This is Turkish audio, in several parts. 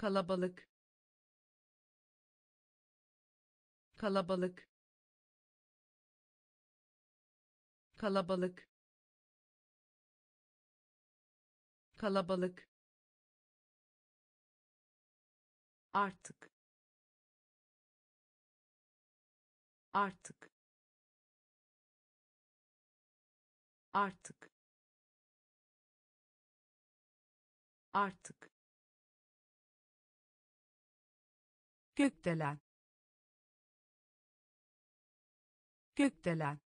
kalabalık. Kalabalık. Kalabalık. Kalabalık. Artık. Artık. Artık. Artık gökdelen. Gökdelen.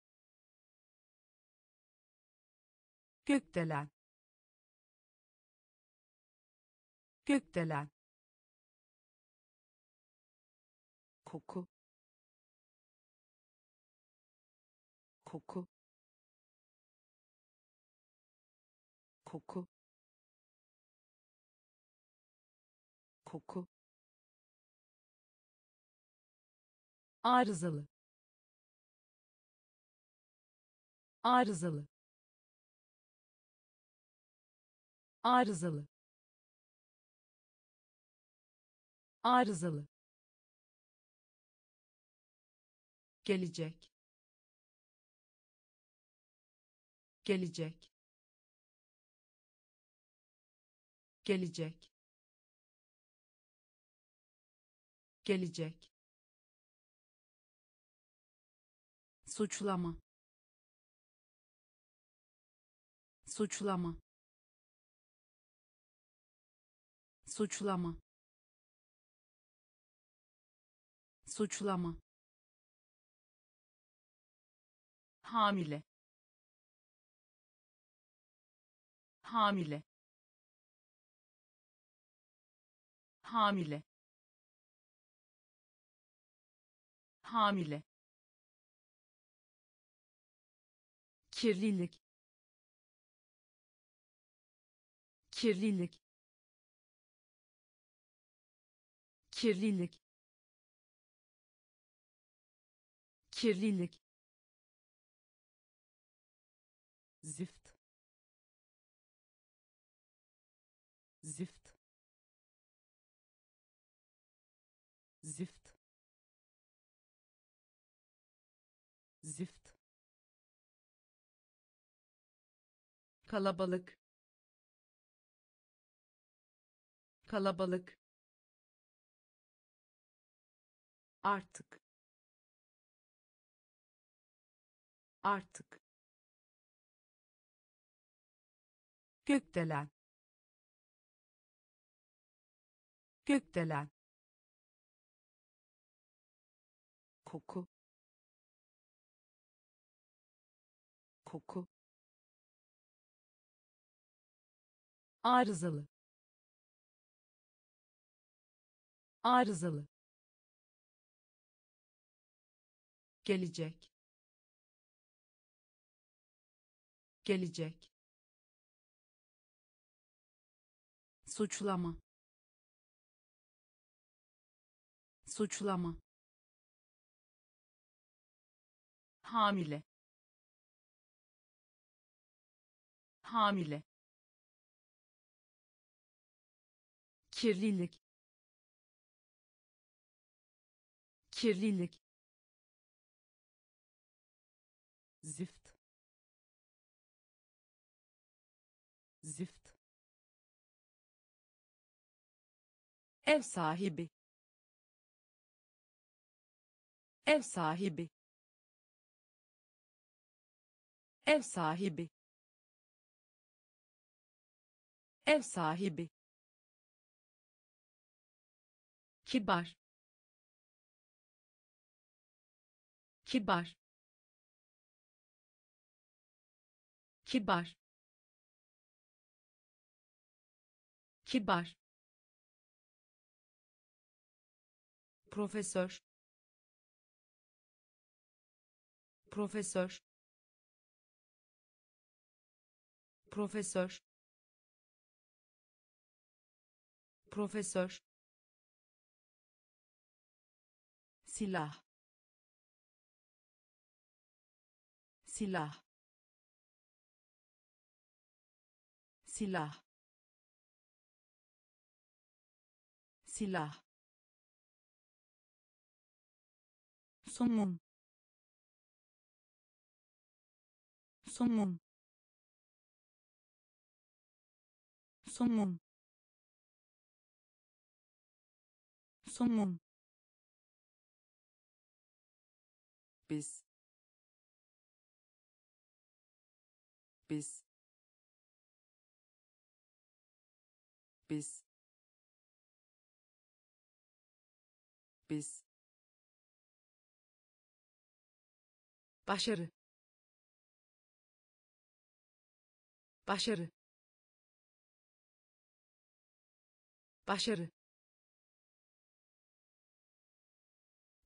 Gökdelen. Gökdelen. Koku. Koku. Koku. Koku arızalı. Arızalı. Arızalı. Arızalı. Gelecek. Gelecek. Gelecek. Gelecek suçlama. Suçlama. Suçlama. Suçlama. Hamile. Hamile. Hamile. Hamile kirlilik kirlilik kirlilik kirlilik zift zift kalabalık. Kalabalık. Artık. Artık. Gökdelen. Gökdelen. Koku. Koku arızalı. Arızalı. Gelecek. Gelecek. Suçlama. Suçlama. Hamile. Hamile kirlilik kirlilik zift zift ev sahibi ev sahibi ev sahibi ev sahibi kibar. Kibar. Kibar. Kibar. Profesör. Profesör. Profesör. Profesör silah silah silah silah somun somun somun somun biz. Biz. Biz. Biz. Başarı. Başarı. Başarı.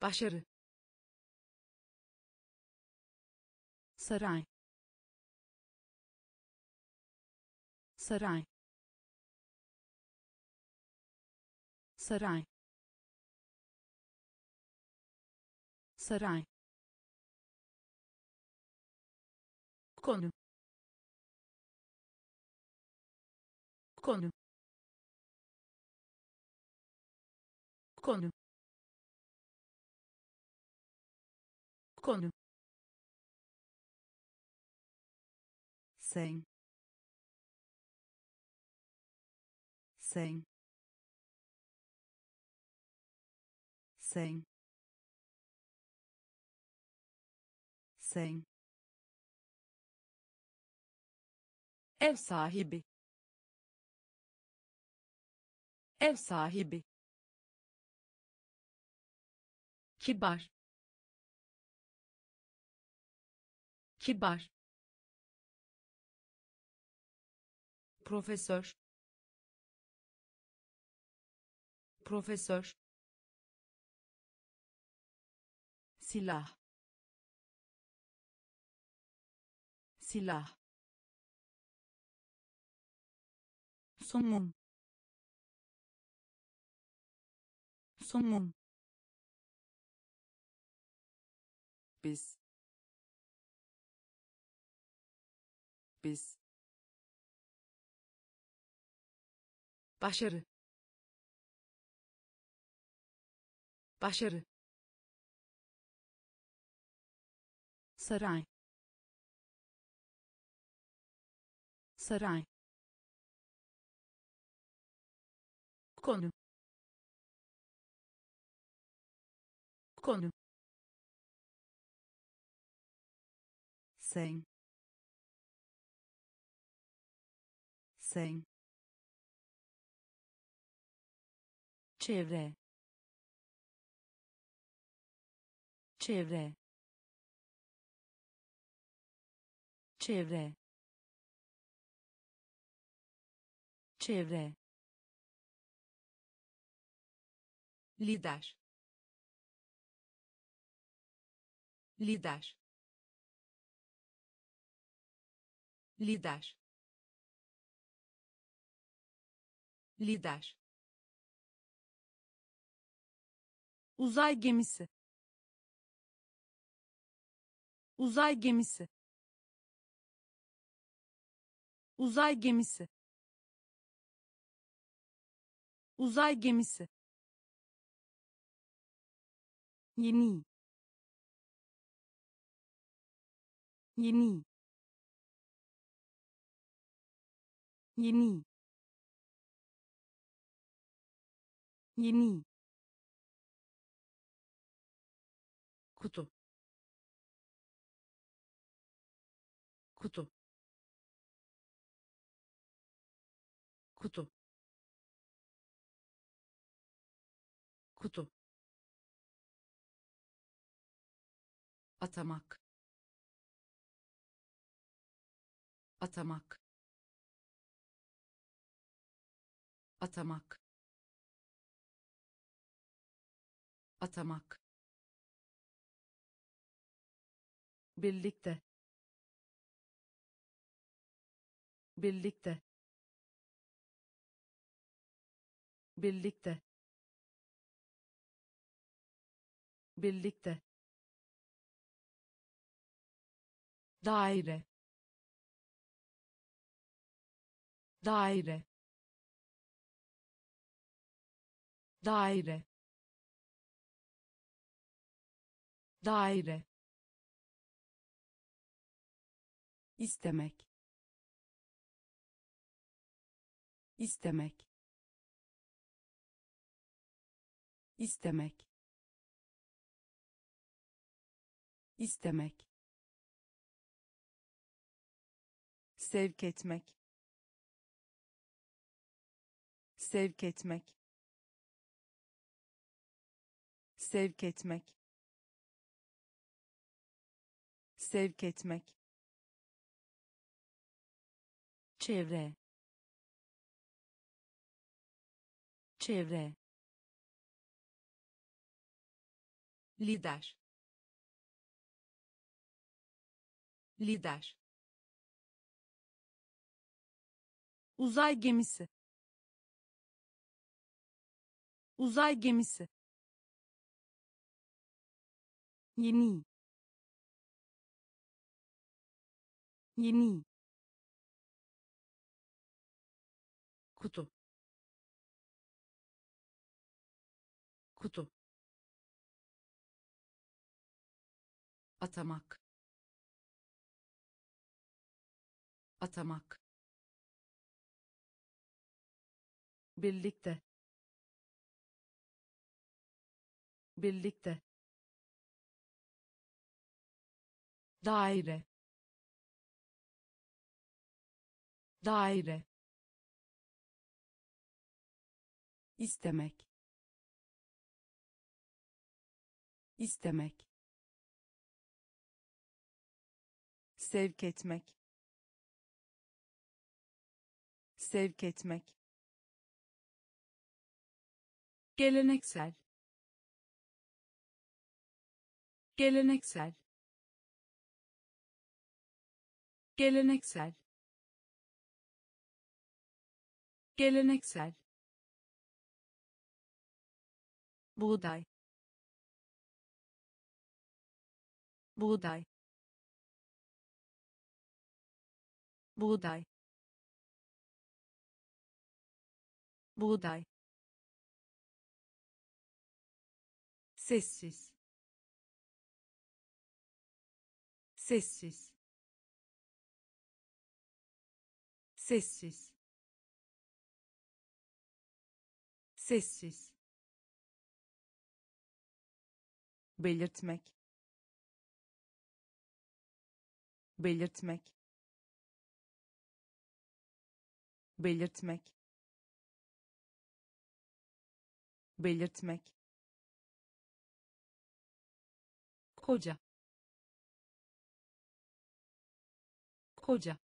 Başarı saray saray saray saray konu konu konu konu sen sen sen sen ev sahibi ev sahibi kibar. Kibar profesör. Profesör. Silah. Silah. Somun somun biz. Biz başarı. Başarı. Saray. Saray. Konu. Konu. Sen. Sen çevre. Çevre. Çevre. Çevre. Lider. Lider. Lider. Lider uzay gemisi. Uzay gemisi. Uzay gemisi. Uzay gemisi. Yeni. Yeni. Yeni. Yeni kutu kutu kutu kutu atamak. Atamak. Atamak. Atamak birlikte. Birlikte. Birlikte. Birlikte. Daire. Daire. Daire. Daire istemek. İstemek. İstemek. İstemek. Sevk etmek. Sevk etmek. Sevk etmek. Sevk etmek çevre. Çevre. Lider. Lider. Uzay gemisi. Uzay gemisi. Yeni. Yeni kutu kutu atamak. Atamak. Birlikte. Birlikte. Daire. Daire istemek. İstemek. Sevk etmek. Sevk etmek. Geleneksel. Geleneksel. Geleneksel. Geleneksel buğday. Buğday. Buğday. Buğday. Sessiz. Sessiz. Sessiz. Sessiz belirtmek. Belirtmek. Belirtmek. Belirtmek. Koca. Koca.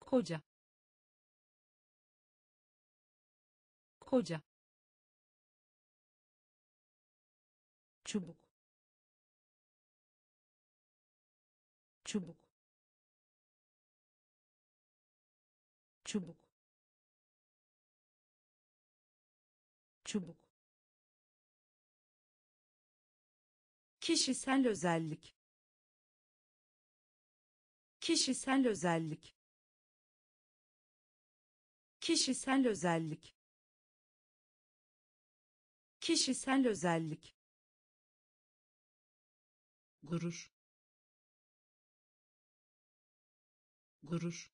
Koca. Koca çubuk. Çubuk. Çubuk. Çubuk. Kişisel özellik. Kişisel özellik. Kişisel özellik. Kişisel özellik gurur. Gurur.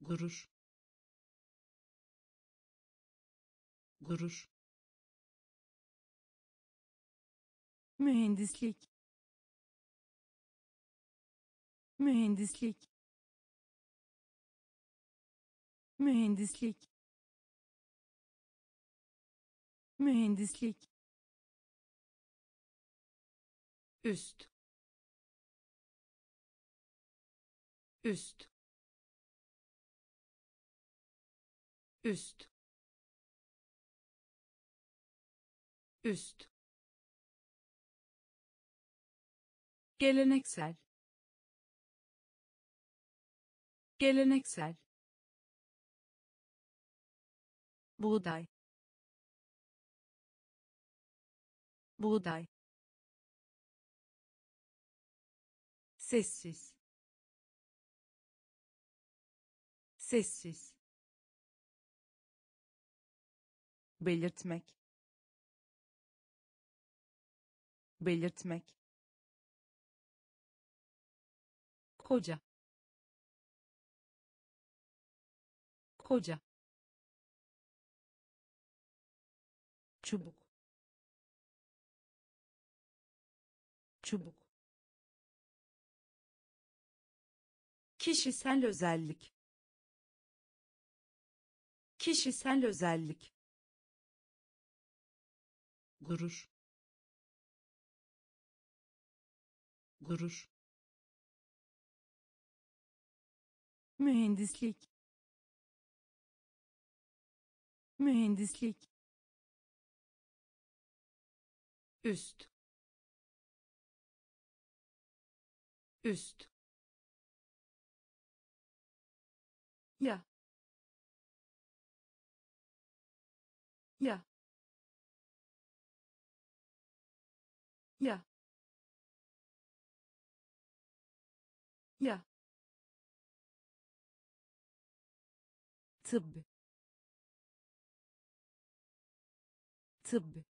Gurur. Gurur. Mühendislik. Mühendislik. Mühendislik. Mühendislik üst. Üst. Üst. Üst. Geleneksel. Geleneksel. Buğday. Buğday sessiz. Sessiz. Belirtmek. Belirtmek. Koca. Koca. Çubuk. Çubuk kişisel özellik. Kişisel özellik. Gurur. Gurur. Mühendislik. Mühendislik. Üst. Üst ya ya ya ya tıbb tıbb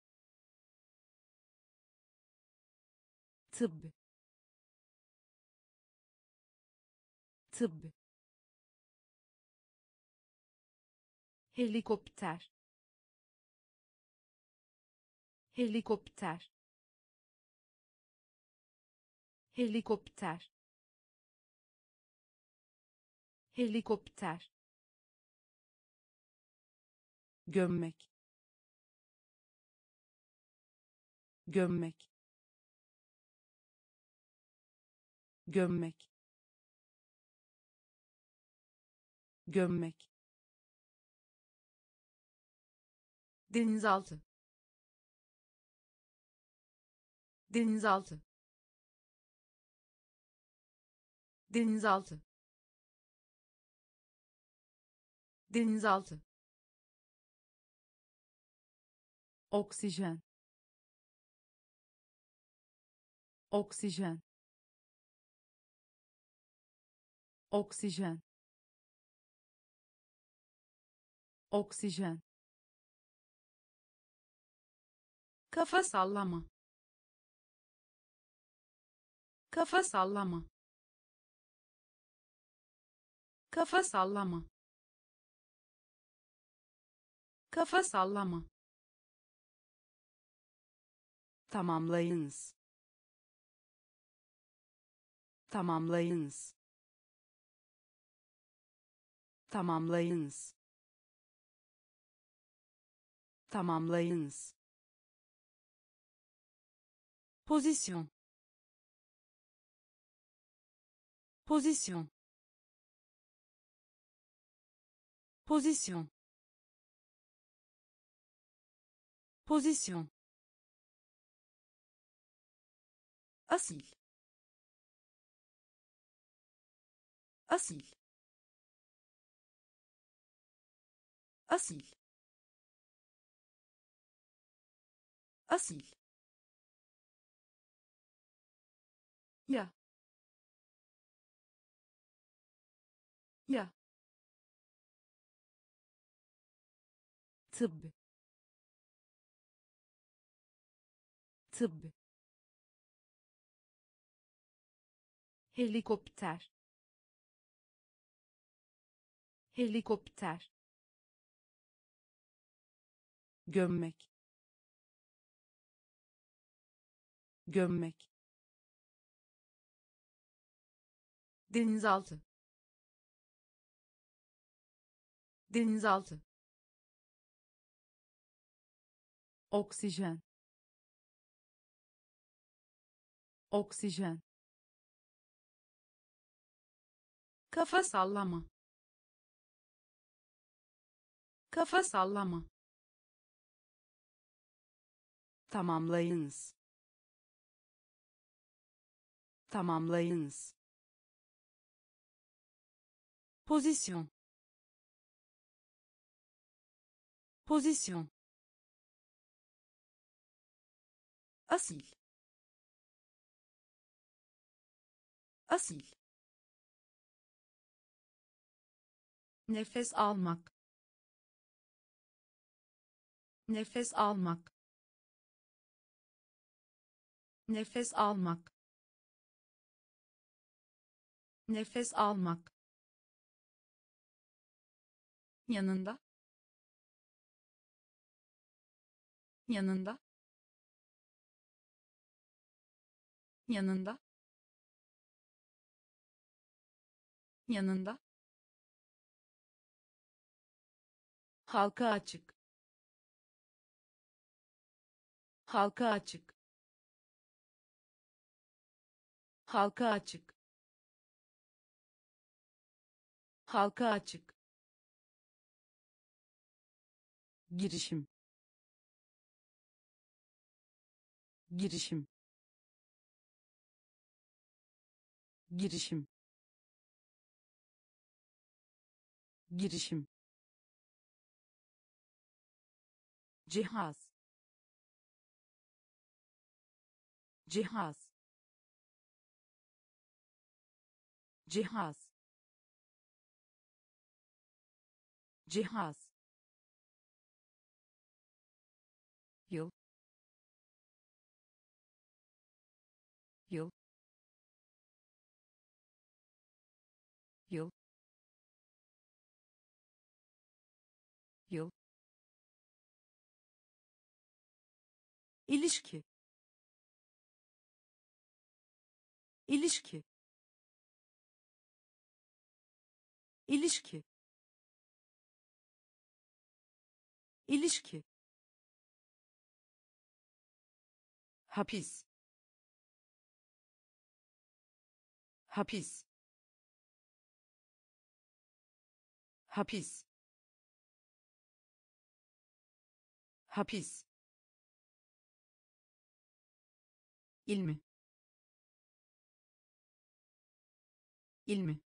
tıbb tıbb helikopter. Helikopter. Helikopter. Helikopter. Gömmek. Gömmek. Gömmek. Gömmek denizaltı. Denizaltı. Denizaltı. Denizaltı. Oksijen. Oksijen. Oksijen. Oksijen kafa sallama. Kafa sallama. Kafa sallama. Kafa sallama. Tamamlayınız. Tamamlayınız. Tamamlayınız. Tamamlayınız pozisyon pozisyon pozisyon pozisyon asil asil asil asil ya. Ya. Tıbb. Tıbb. Helikopter. Helikopter. Gömmek. Gömmek denizaltı. Denizaltı. Oksijen. Oksijen. Kafa sallama. Kafa sallama. Tamamlayınız. Tamamlayınız pozisyon pozisyon asil asil nefes almak. Nefes almak. Nefes almak. Nefes almak yanında. Yanında. Yanında. Yanında. Halka açık. Halka açık. Halka açık. Halka açık girişim. Girişim. Girişim. Girişim. Cihaz. Cihaz. Cihaz. Cihaz yıl. Yıl. Yıl. Yıl. İlişki. İlişki. İlişki. İlişki hapis. Hapis. Hapis. Hapis. İlmi. İlmi.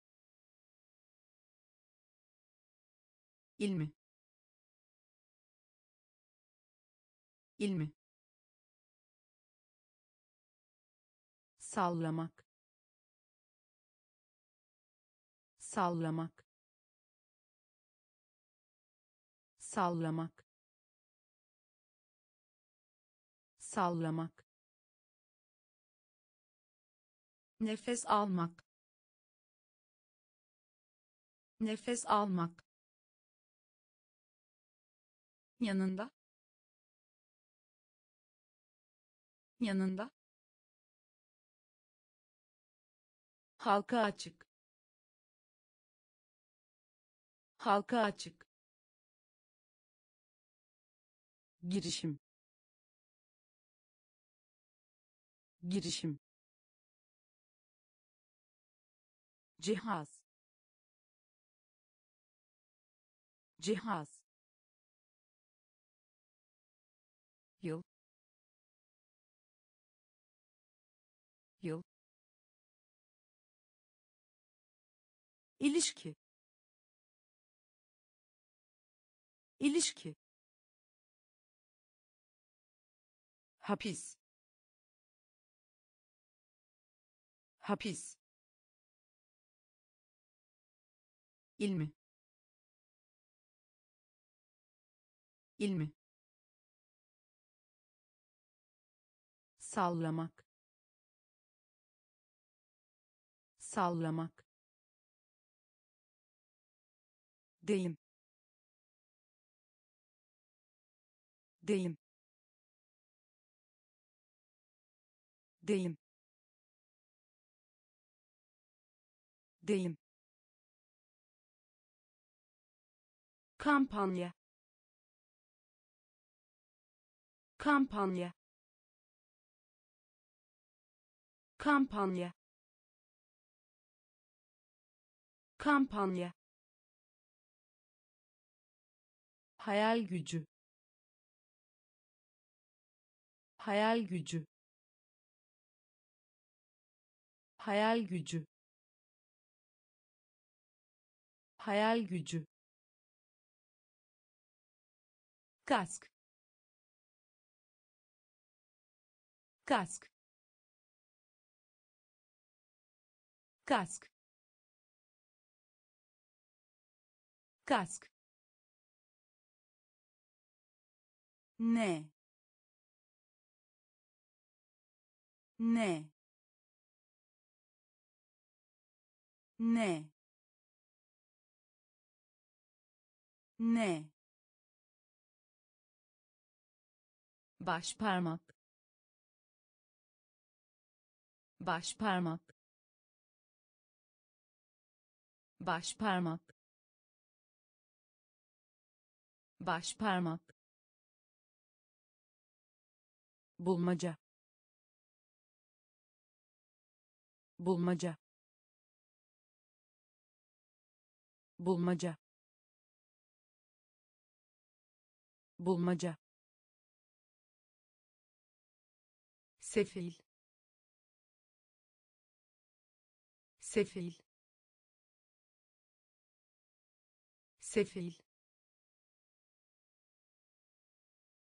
İlmi. İlmi sallamak. Sallamak. Sallamak. Sallamak. Nefes almak. Nefes almak. Yanında. Yanında halka açık. Halka açık. Girişim. Girişim. Cihaz. Cihaz. Yıl. Yıl ilişki. İlişki. Hapis. Hapis. İlmi. İlmi. Sallamak. Sallamak deyim. Deyim. Deyim. Deyim. Kampanya. Kampanya. Kampanya. Kampanya hayal gücü. Hayal gücü. Hayal gücü. Hayal gücü. Kask. Kask. Kask. Kask ne? Ne? Ne? Ne? Baş parmak. Baş parmak. Baş parmak. Baş parmak bulmaca. Bulmaca. Bulmaca. Bulmaca. Sefil. Sefil. Sefil.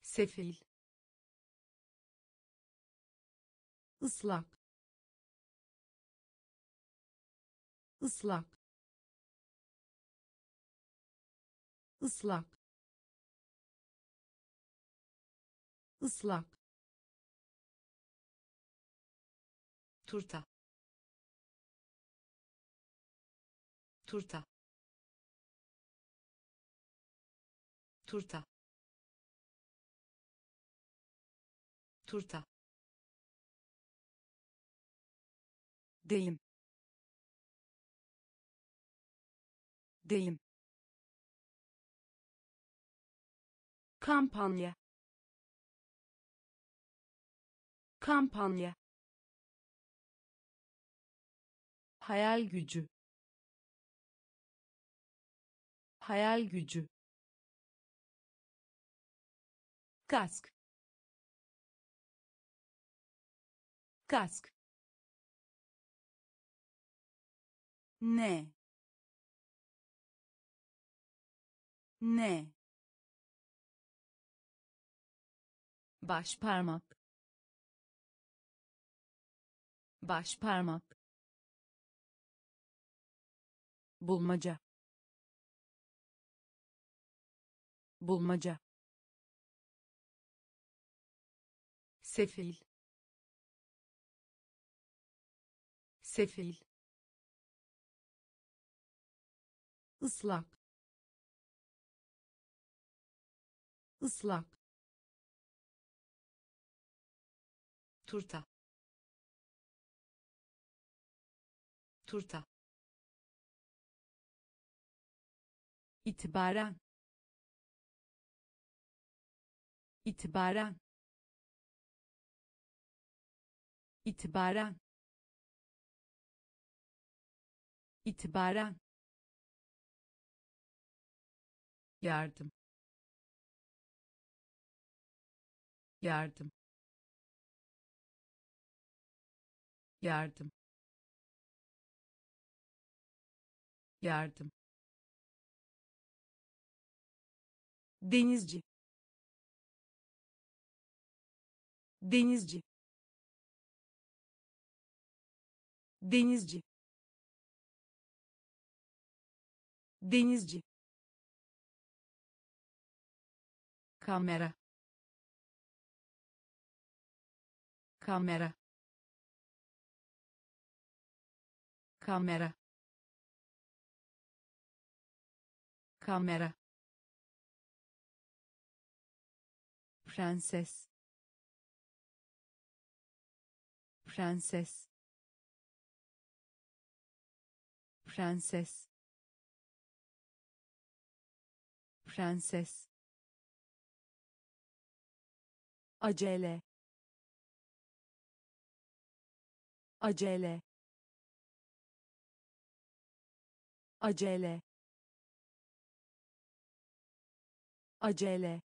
Sefil ıslak ıslak ıslak ıslak turta. Turta. Turta. Turta deyim. Deyim. Kampanya. Kampanya. Hayal gücü. Hayal gücü. Kask. Kask ne? Ne? Baş parmak baş parmak bulmaca. Bulmaca. Sefil. Sefil ıslak ıslak turta. Turta. İtibaren. İtibaren. İtibaren. İtibaren yardım. Yardım. Yardım. Yardım. Denizci. Denizci. Denizci. Denizci kamera. Kamera. Kamera. Kamera. Prenses. Prenses. Prenses. Prenses acele. Acele. Acele. Acele.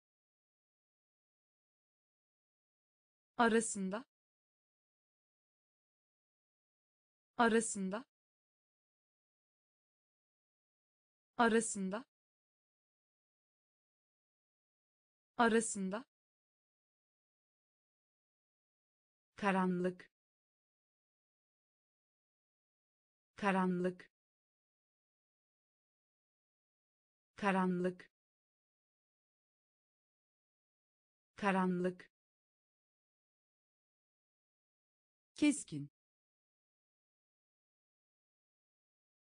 Arasında. Arasında. Arasında. Arasında karanlık. Karanlık. Karanlık. Karanlık. Keskin.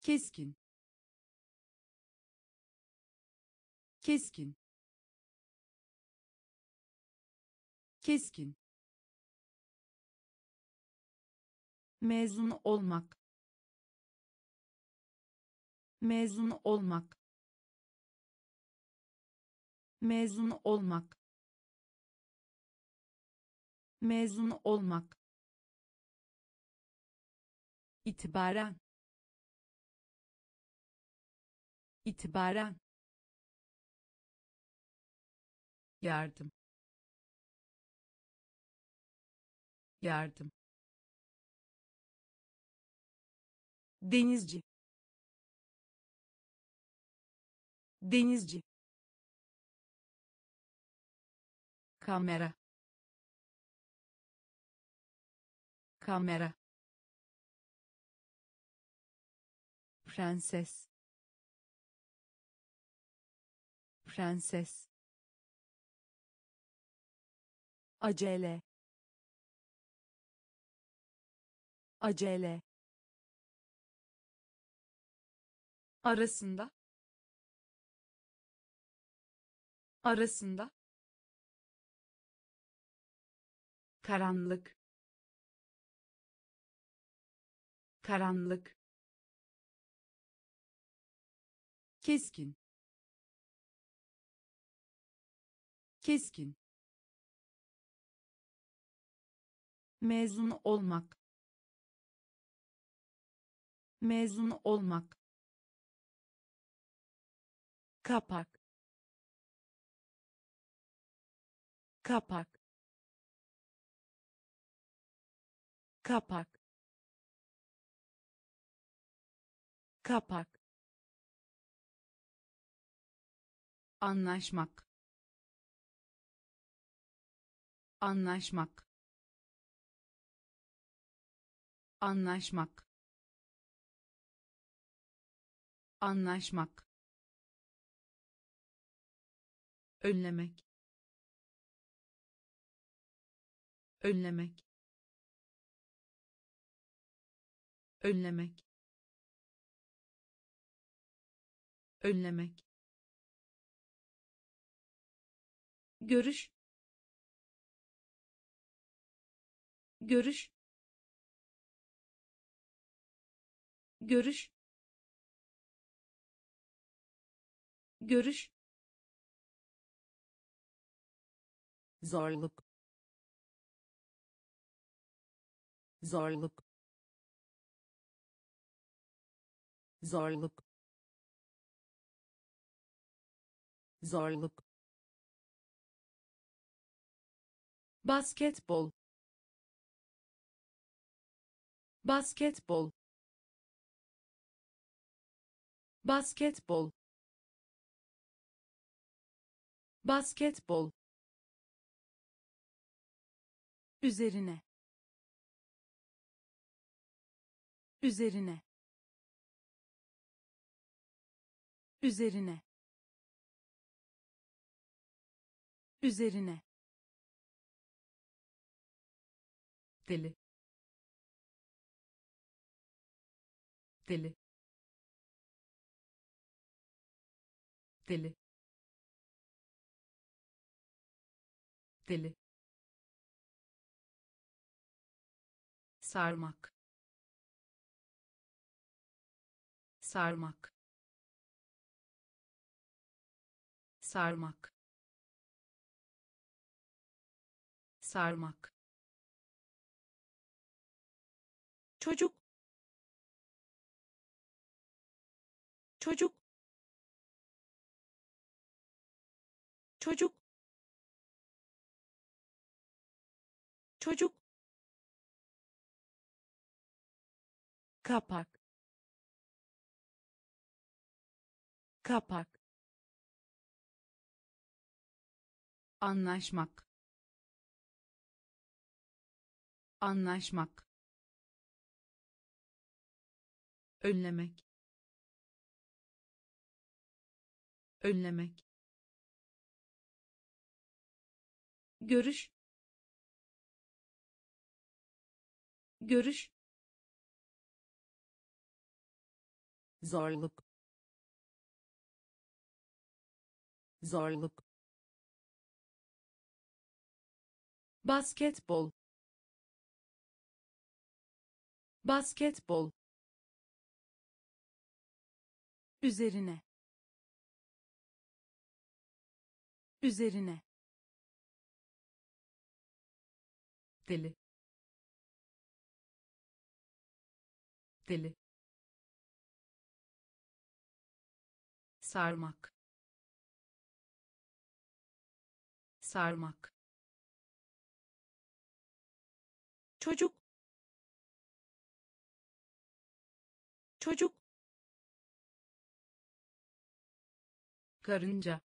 Keskin. Keskin. Keskin mezun olmak. Mezun olmak. Mezun olmak. Mezun olmak. İtibaren. İtibaren. Yardım. Yardım denizci. Denizci. Kamera. Kamera. Prenses. Prenses. Acele. Acele arasında arasında karanlık karanlık keskin keskin mezun olmak mezun olmak kapak. Kapak. Kapak. Kapak. Anlaşmak. Anlaşmak. Anlaşmak. Anlaşmak önlemek önlemek önlemek önlemek. Görüş görüş görüş görüş zorluk. Zorluk. Zorluk. Zorluk. Basketbol. Basketbol. Basketbol. Basketbol üzerine. Üzerine. Üzerine. Üzerine. Deli. Deli. Deli. Deli sarmak sarmak sarmak sarmak. Çocuk çocuk çocuk çocuk kapak. Kapak. Anlaşmak. Anlaşmak. Önlemek. Önlemek. Görüş. Görüş zorluk. Zorluk. Basketbol. Basketbol. Üzerine. Üzerine. Deli. Deli sarmak. Sarmak. Çocuk. Çocuk. Karınca.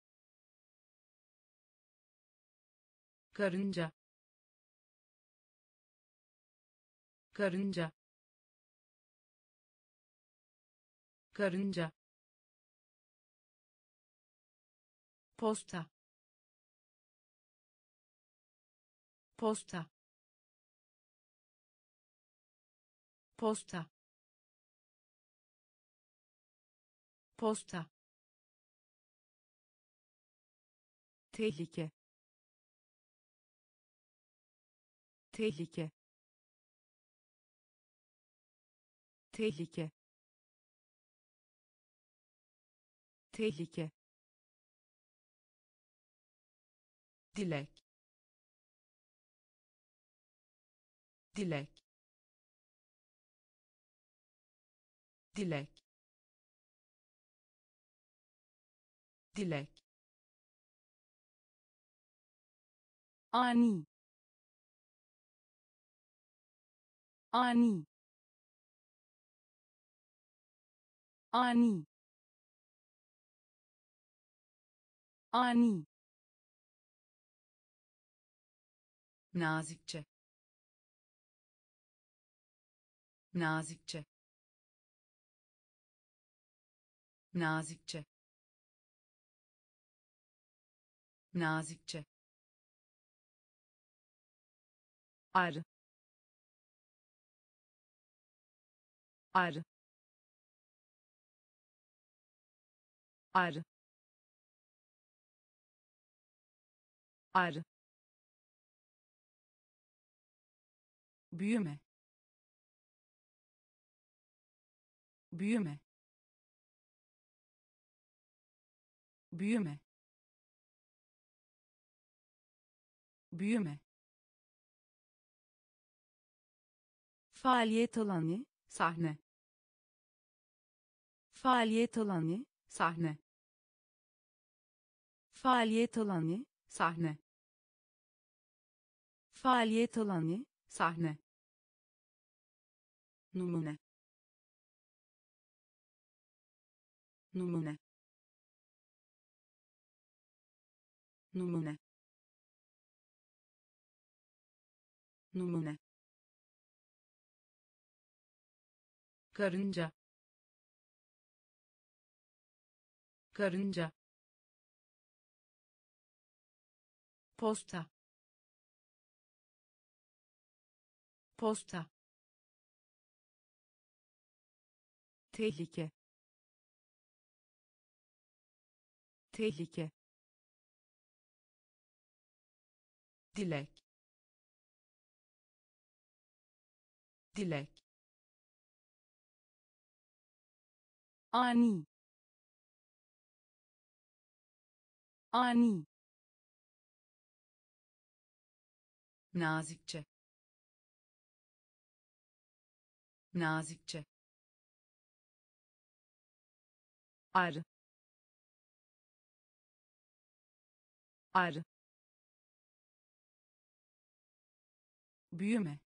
Karınca. Karınca. Karınca posta. Posta. Posta. Posta. Tehlike. Tehlike. Tehlike. Tehlike dilek. Dilek. Dilek. Dilek. Ani. Ani. Ani. Ani nazikçe. Nazikçe. Nazikçe. Nazikçe. Arı arı arı arı büyüme. Büyüme. Büyüme. Büyüme. Faaliyet alanı sahne. Faaliyet alanı sahne. Faaliyet alanı sahne. Faaliyet alanı sahne. Numune. Numune. Numune. Numune. Karınca. Karınca. Posta posta. Tehlike. Tehlike. Dilek. Dilek. Ani. Ani. Nazikçe nazikçe. Arı arı büyüme.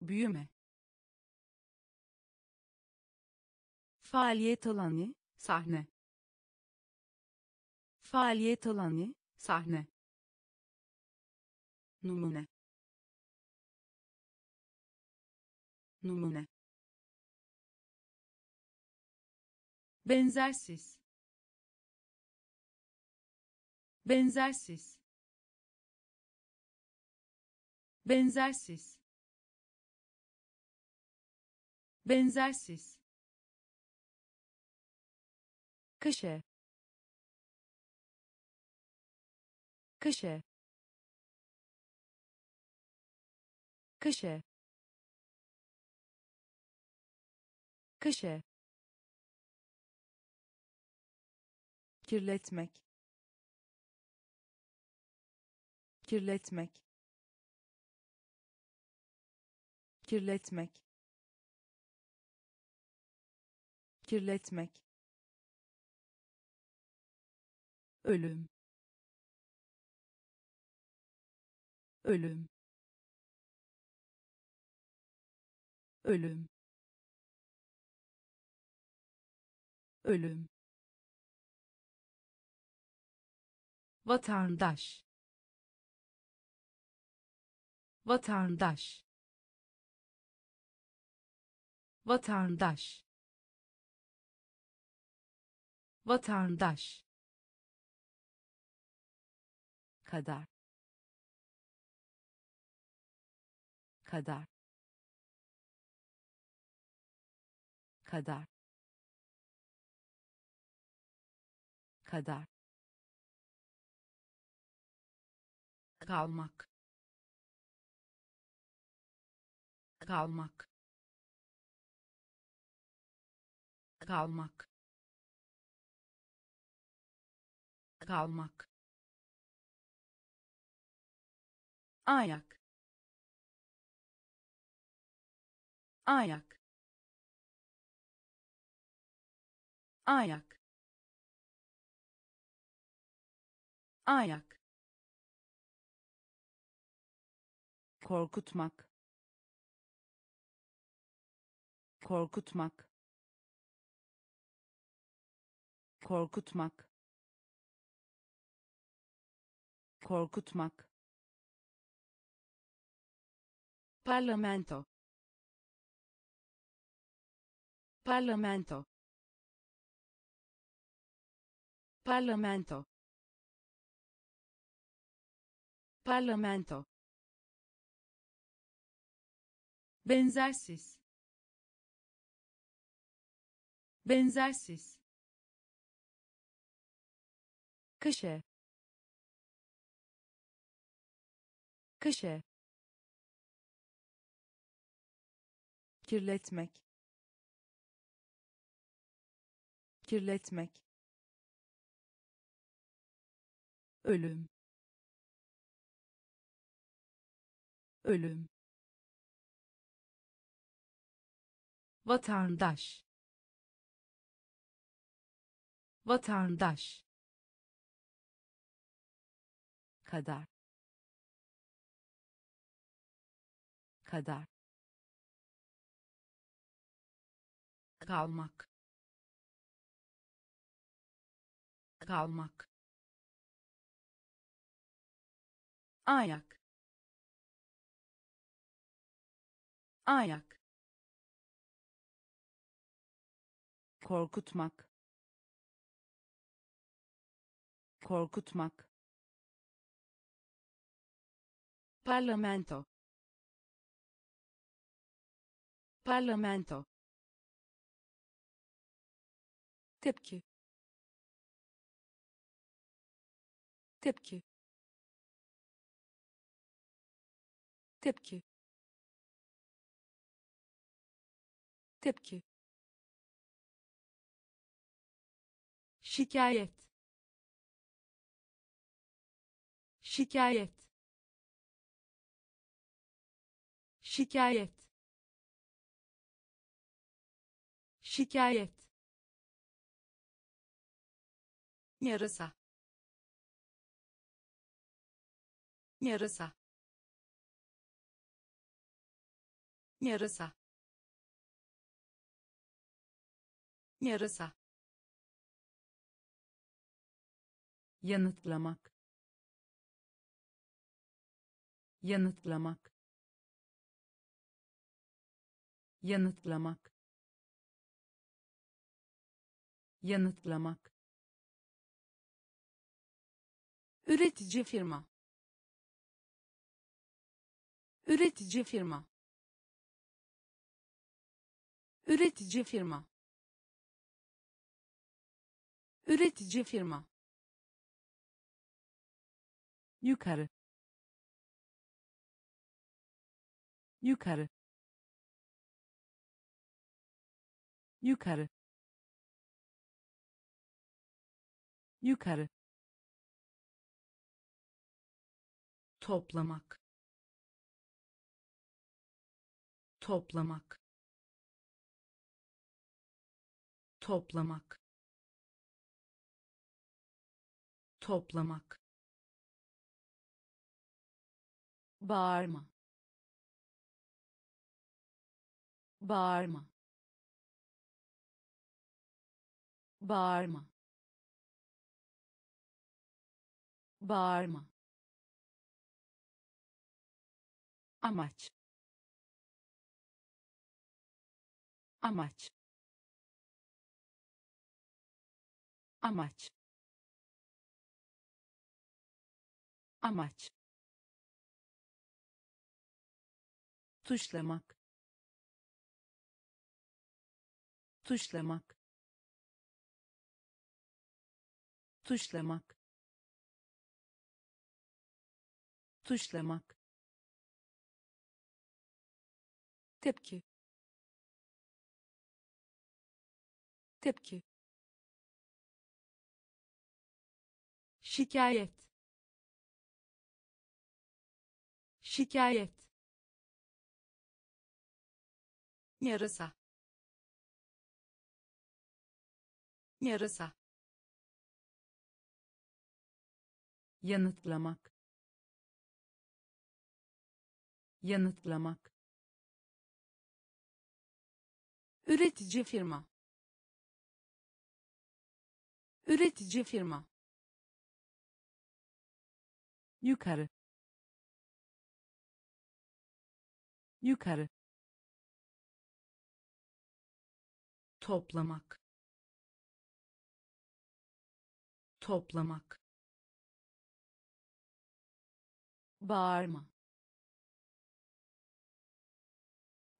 Büyüme. Faaliyet alanı sahne. Faaliyet alanı sahne. Numune numune. Benzersiz. Benzersiz. Benzersiz. Benzersiz. Köşe. Köşe. Köşe köşe kirletmek. Kirletmek. Kirletmek. Kirletmek. Ölüm. Ölüm. Ölüm ölüm. Vatandaş. Vatandaş. Vatandaş. Vatandaş. Kadar. Kadar. Kadar kadar. Kalmak. Kalmak. Kalmak. Kalmak. Ayak. Ayak. Ayak ayak. Korkutmak. Korkutmak. Korkutmak. Korkutmak. Parlamento. Parlamento. Parlamento parlamento. Benzersiz. Benzersiz. Köşe. Köşe. Kirletmek. Kirletmek. Ölüm ölüm. Vatandaş. Vatandaş. Kadar. Kadar. Kalmak. Kalmak. Ayak ayak. Korkutmak. Korkutmak. Parlamento. Parlamento. Tepki. Tepki. Tepki tepki. Şikayet. Şikayet. Şikayet. Şikayet. Yarasa. Yarasa. Yarasa yarasa. Yanıtlamak. Yanıtlamak. Yanıtlamak. Yanıtlamak. Üretici firma. Üretici firma. Üretici firma üretici firma. Yukarı. Yukarı. Yukarı. Yukarı. Toplamak. Toplamak. Toplamak toplamak. Bağırma. Bağırma. Bağırma. Bağırma. Amaç. Amaç. Amaç amaç. Tuşlamak. Tuşlamak. Tuşlamak. Tuşlamak. Tepki. Tepki. Şikayet şikayet. Yarasa. Yarasa. Yanıtlamak. Yanıtlamak. Üretici firma. Üretici firma. Yukarı yukarı. Toplamak. Toplamak. Bağırma.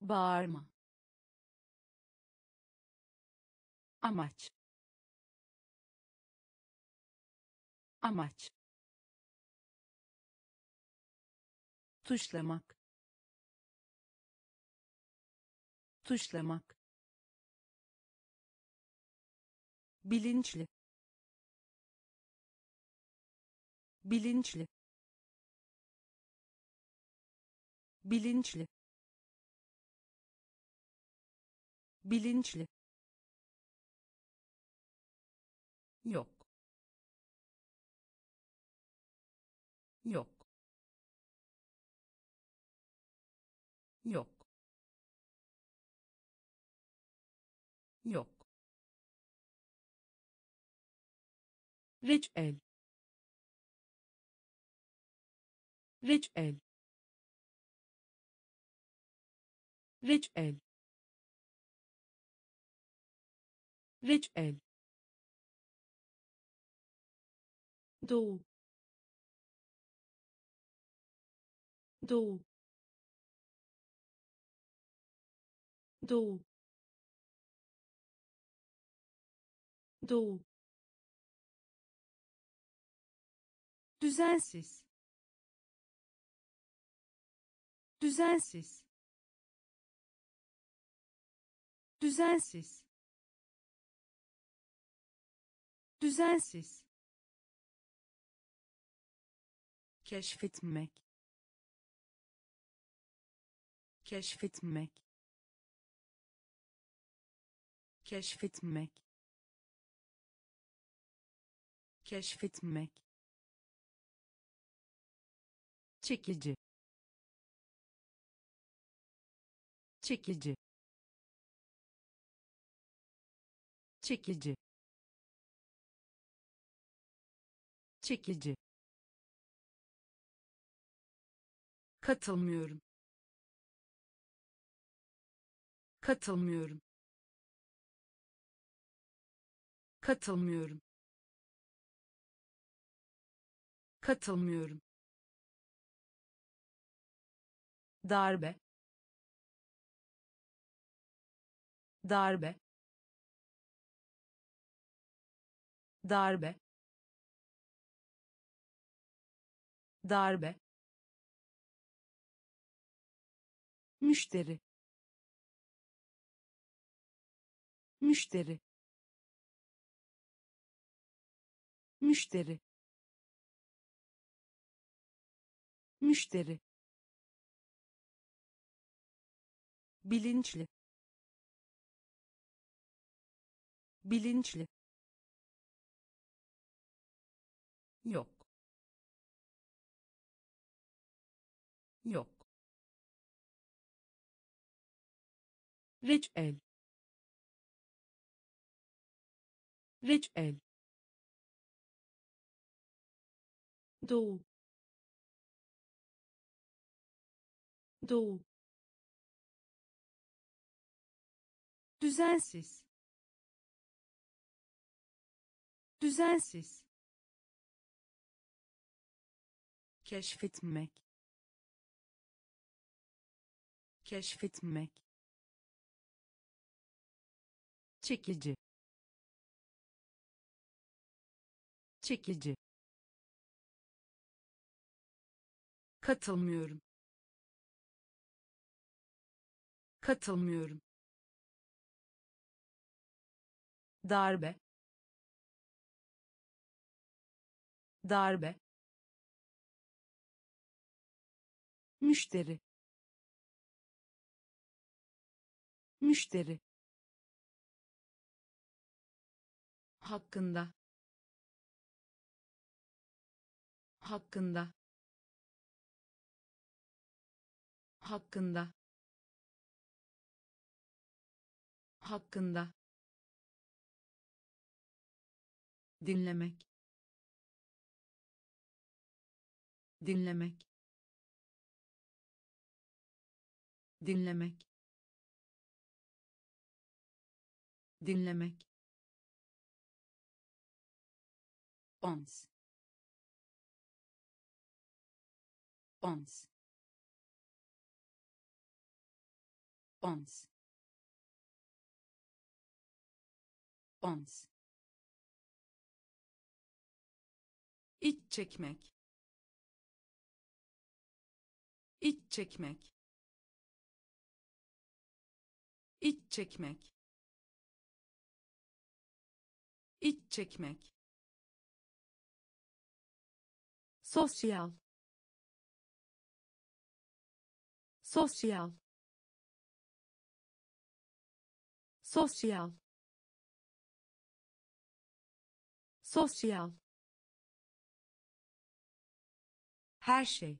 Bağırma. Amaç. Amaç. Tuşlamak tuşlamak bilinçli. Bilinçli. Bilinçli. Bilinçli. Yok. Yok. Yok yok. Reçel. Reçel. Reçel. Reçel. Doğu doğu doğu doğu. Düzensiz. Düzensiz. Düzensiz. Düzensiz. Keşfetmek. Keşfetmek. Keşfetmek keşfetmek. Çekici. Çekici. Çekici. Çekici. Katılmıyorum. Katılmıyorum. Katılmıyorum katılmıyorum. Darbe. Darbe. Darbe. Darbe. Müşteri. Müşteri. Müşteri müşteri. Bilinçli. Bilinçli. Yok. Yok. Reçel reçel doğu doğu. Düzensiz. Düzensiz. Keşfetmek. Keşfetmek. Çekici. Çekici. Katılmıyorum katılmıyorum. Darbe. Darbe. Müşteri. Müşteri. Hakkında. Hakkında. Hakkında hakkında dinlemek dinlemek dinlemek dinlemek. Ons. Ons. Ons ons. İç çekmek. İç çekmek. İç çekmek. İç çekmek. Sosyal. Sosyal. Sosyal sosyal her şey.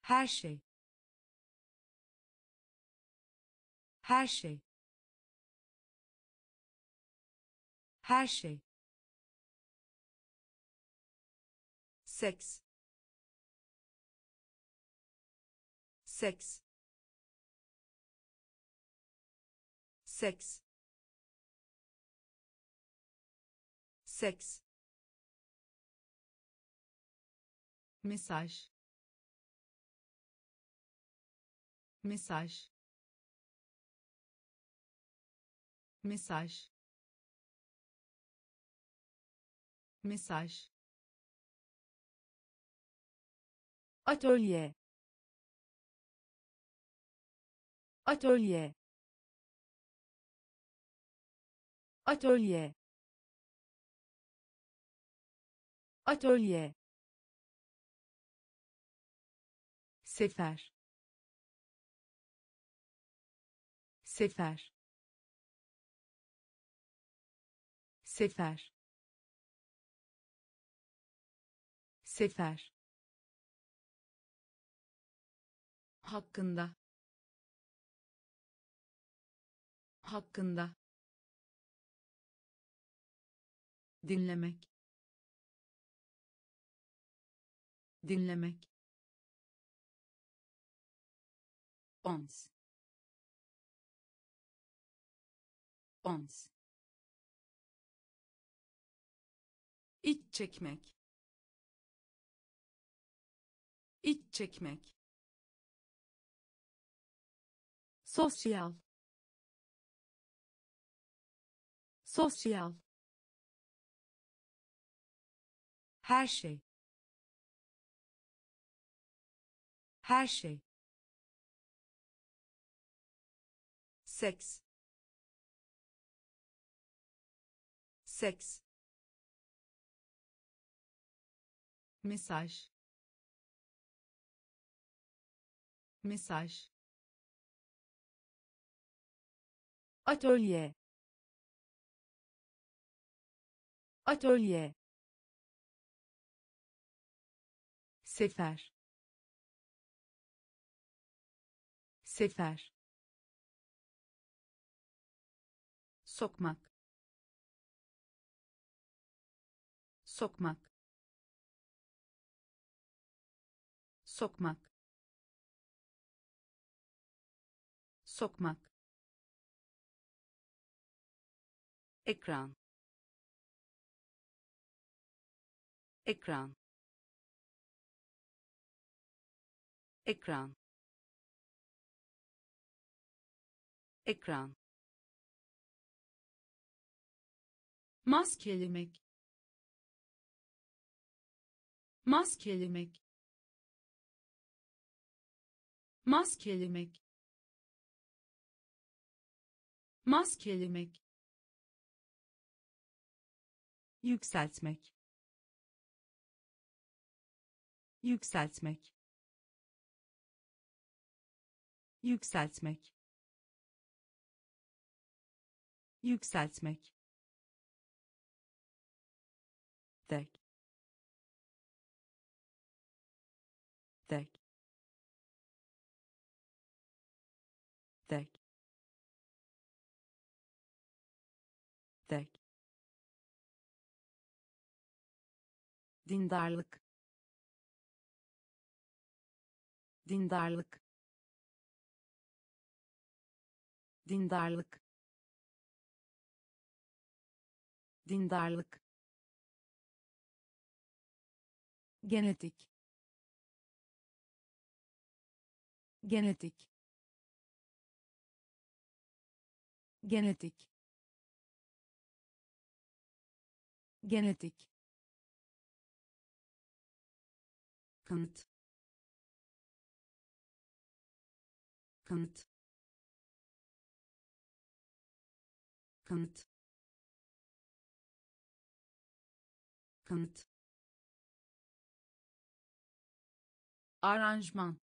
Her şey. Her şey. Her şey. Seks. Seks. Seks seks. Mesaj. Mesaj. Mesaj. Mesaj. Atölye. Atölye. Atölye atölye. Sefer. Sefer. Sefer. Sefer. Hakkında. Hakkında. Dinlemek dinlemek. Ons. Respons iç çekmek. İç çekmek. Sosyal. Sosyal. Her şey her şey. Seks. Seks. Mesaj. Mesaj. Atölye. Atölye. Sefer sefer. Sokmak. Sokmak. Sokmak. Sokmak. Ekran. Ekran. Ekran ekran. Maskelemek. Maskelemek. Maskelemek. Maskelemek. Yükseltmek. Yükseltmek. Yükseltmek yükseltmek. Tek. Tek. Tek. Tek. Dindarlık. Dindarlık. Dindarlık dindarlık genetik genetik genetik genetik. Kanıt kanıt. Kanıt kanıt. Aranjman.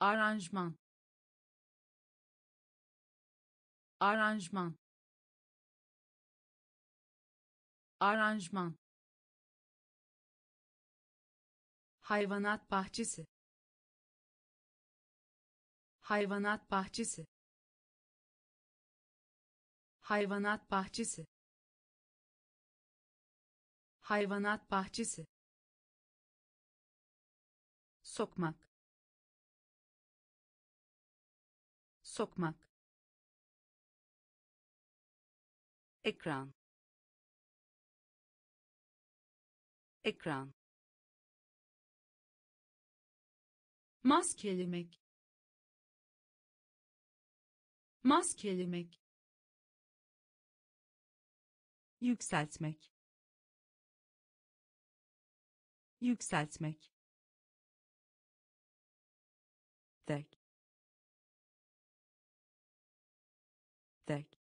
Aranjman. Aranjman. Aranjman. Hayvanat bahçesi. Hayvanat bahçesi. Hayvanat bahçesi hayvanat bahçesi. Sokmak. Sokmak. Ekran. Ekran. Maskelemek maskelemek yükseltmek yükseltmek. Tek. Tek.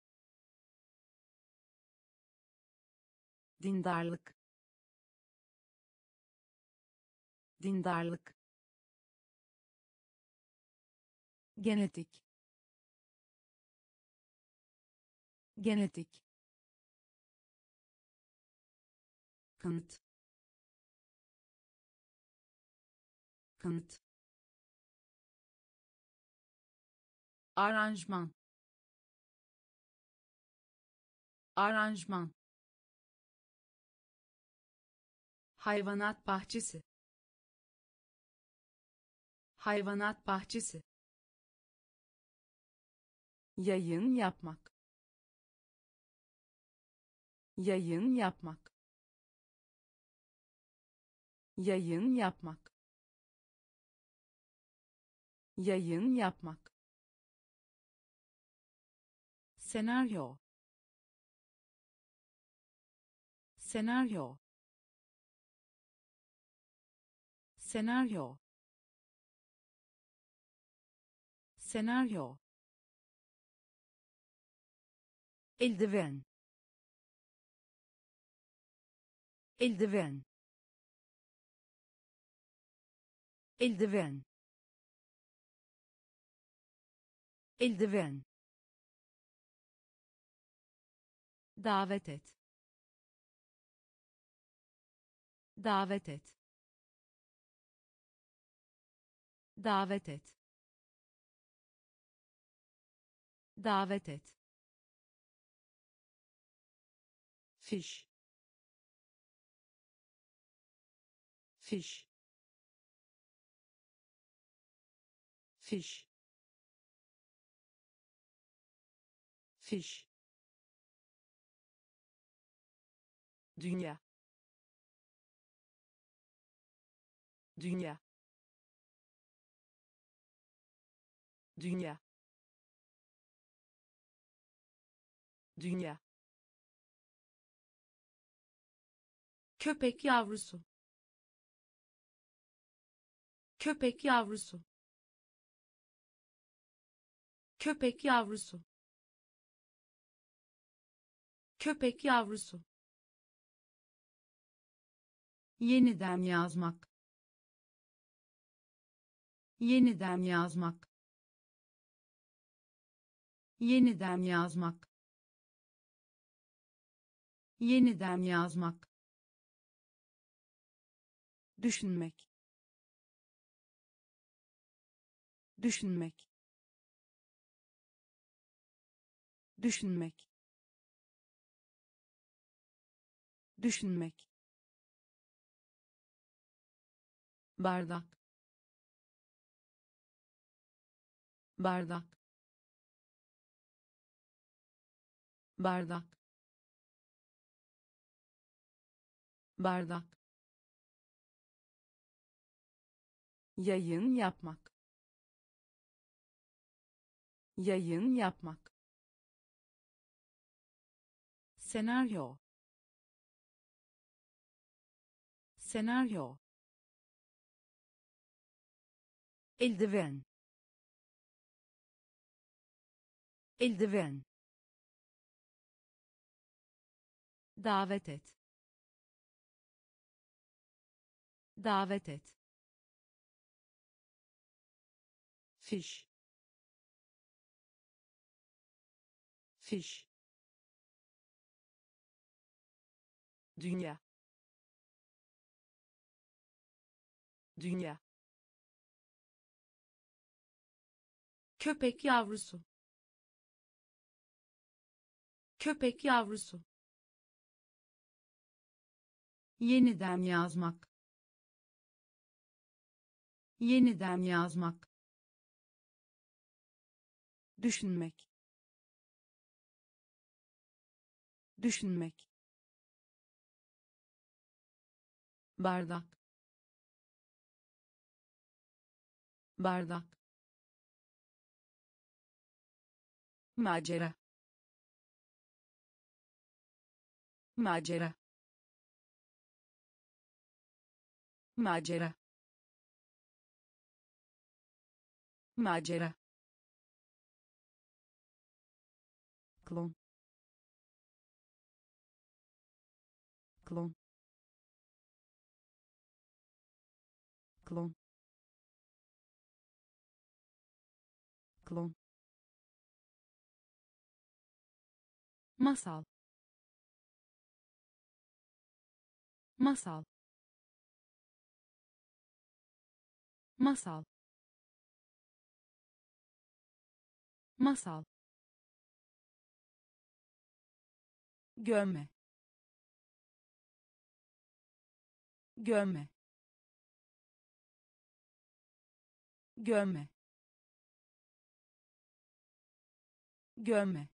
Dindarlık. Dindarlık. Genetik. Genetik. Kanıt kanıt. Aranjman. Aranjman. Hayvanat bahçesi. Hayvanat bahçesi. Yayın yapmak. Yayın yapmak. Yayın yapmak yayın yapmak. Senaryo. Senaryo. Senaryo. Senaryo. Eldiven. Eldiven. Eldiven eldiven. Davet et. Davet et. Davet et. Davet et. Fiş fiş fiş fiş dünya. Dünya. Dünya. Dünya. Köpek yavrusu. Köpek yavrusu. Köpek yavrusu köpek yavrusu. Yeniden yazmak. Yeniden yazmak. Yeniden yazmak. Yeniden yazmak. Düşünmek. Düşünmek. Düşünmek düşünmek. Bardak. Bardak. Bardak. Bardak. Yayın yapmak. Yayın yapmak. Senaryo senaryo. Eldiven. Eldiven. Davet et. Davet et. Fiş fiş dünya dünya. Köpek yavrusu. Köpek yavrusu. Yeniden yazmak. Yeniden yazmak. Düşünmek. Düşünmek. Bardak bardak. Macera. Macera. Macera. Macera. Klon klon klon klon. Masal. Masal. Masal. Masal. Gömme. Gömme. Gömme gömme.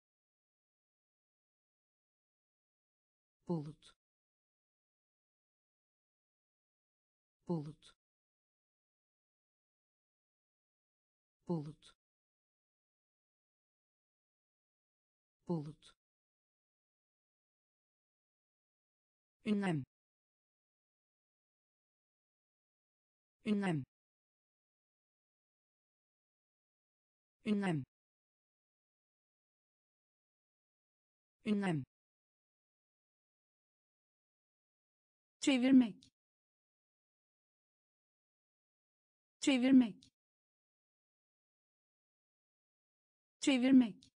Bulut. Bulut. Bulut. Bulut. Ünlem. Ünlem. Ünlem ünlem. Çevirmek. Çevirmek. Çevirmek.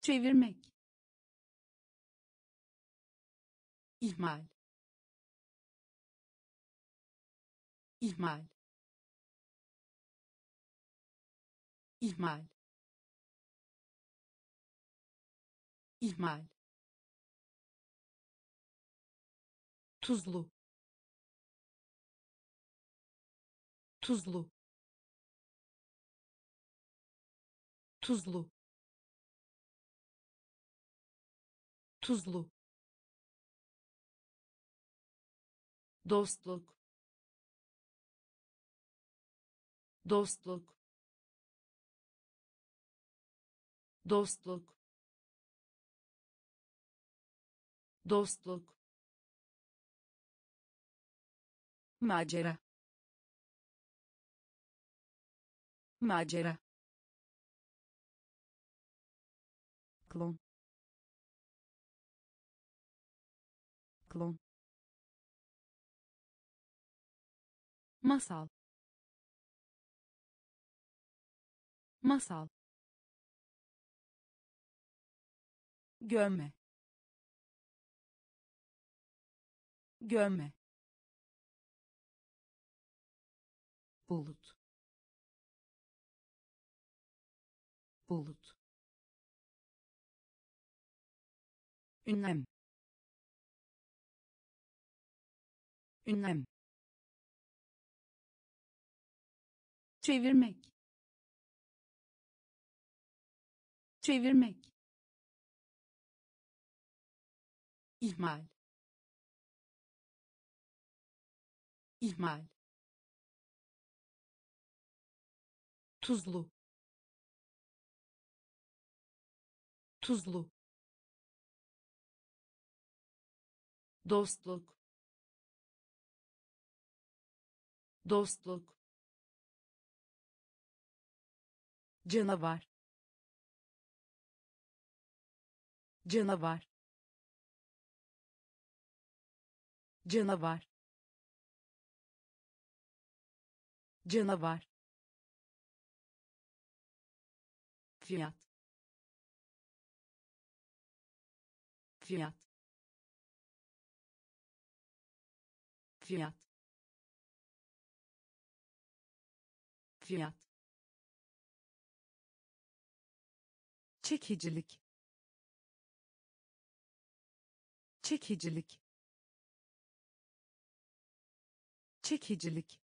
Çevirmek. İhmal. İhmal. İhmal ihmal tuzlu tuzlu tuzlu tuzlu dostluk dostluk dostluk dostluk. Macera. Macera. Klon. Klon. Masal. Masal. Gömme gömme. Bulut. Bulut. Ünlem. Ünlem. Çevirmek. Çevirmek. İhmal ihmal tuzlu tuzlu dostluk dostluk canavar canavar canavar canavar. Fiyat. Fiyat. Fiyat. Fiyat. Çekicilik. Çekicilik. Çekicilik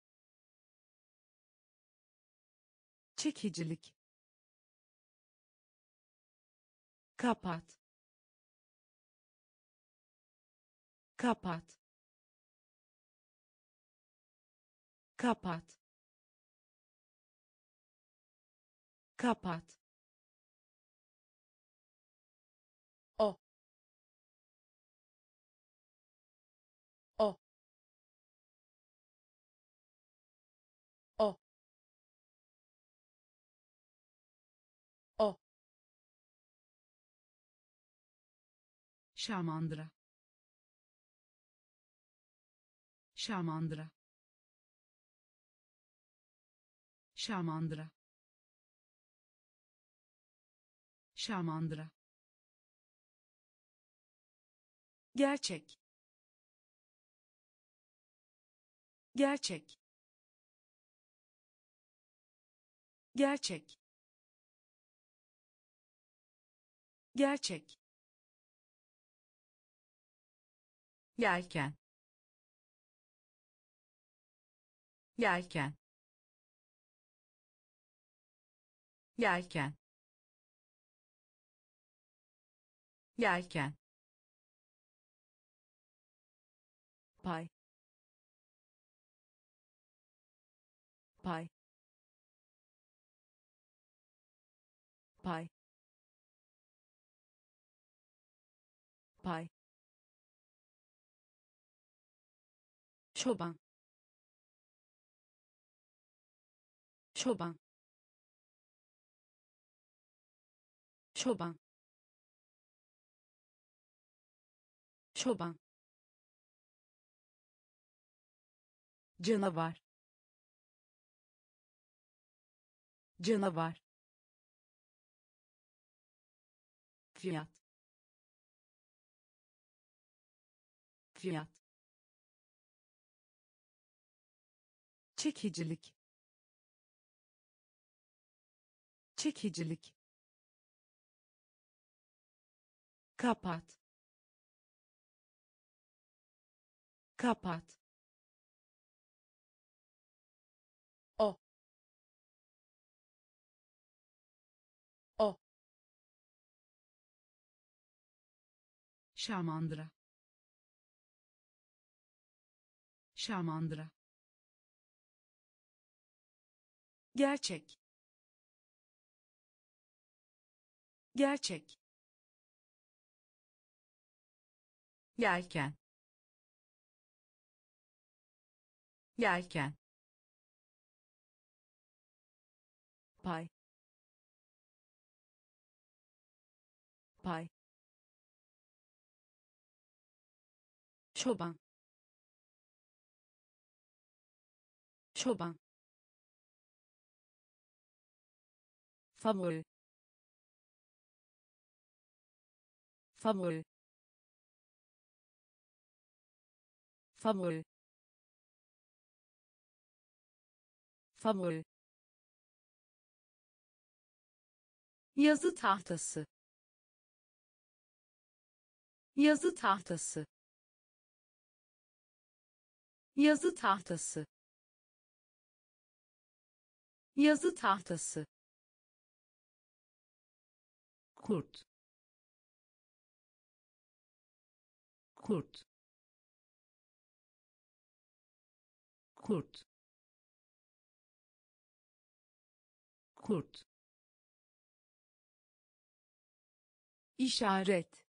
çekicilik. Kapat. Kapat. Kapat. Kapat şamandıra. Şamandıra. Şamandıra. Şamandıra. Gerçek. Gerçek. Gerçek. Gerçek yelken. Yelken. Yelken. Yelken. Pay. Pay. Pay. Pay çoban. Çoban. Çoban. Çoban. Canavar. Canavar. Fiyat. Fiyat çekicilik. Çekicilik. Kapat. Kapat. Şamandıra. Şamandıra gerçek. Gerçek. Yelken. Yelken. Pay. Pay. Çoban. Çoban favori. Favori. Favori. Favori. Yazı tahtası. Yazı tahtası. Yazı tahtası. Yazı tahtası kurt. Kurt. Kurt. Kurt. İşaret.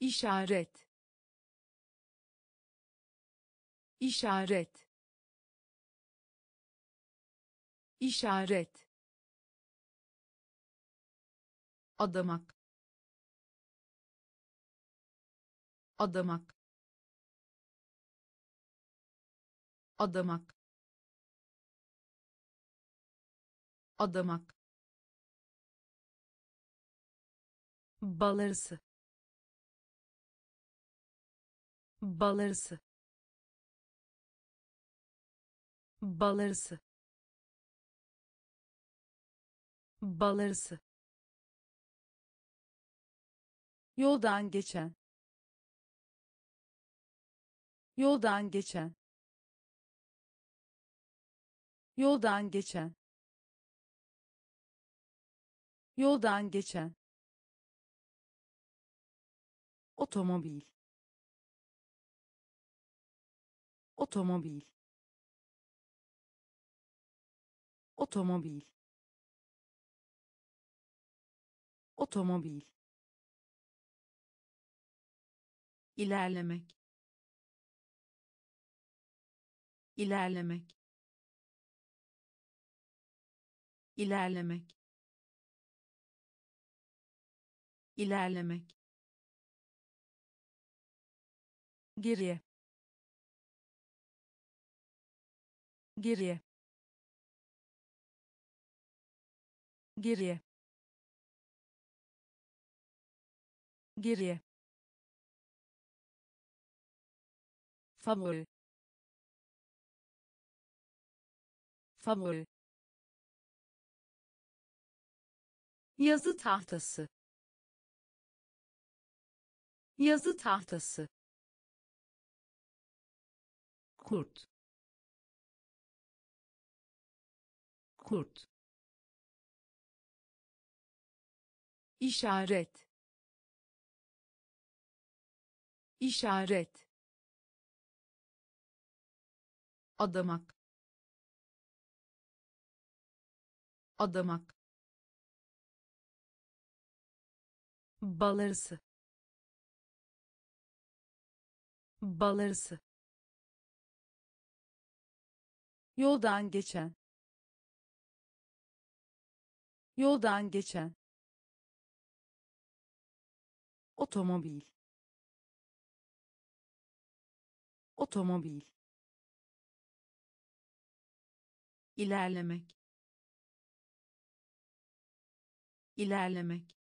İşaret. İşaret. İşaret adamak. Adamak. Adamak. Adamak. Balarısı. Balarısı. Balarısı. Balarısı yoldan geçen. Yoldan geçen. Yoldan geçen. Yoldan geçen. Otomobil. Otomobil. Otomobil. Otomobil ilerlemek. İlerlemek. İlerlemek. İlerlemek. Geriye. Geriye. Geriye. Geriye favori. Favori. Yazı tahtası. Yazı tahtası. Kurt. Kurt. İşaret. İşaret adamak. Adamak. Balarısı. Balarısı. Yoldan geçen. Yoldan geçen. Otomobil. Otomobil ilerlemek. İlerlemek.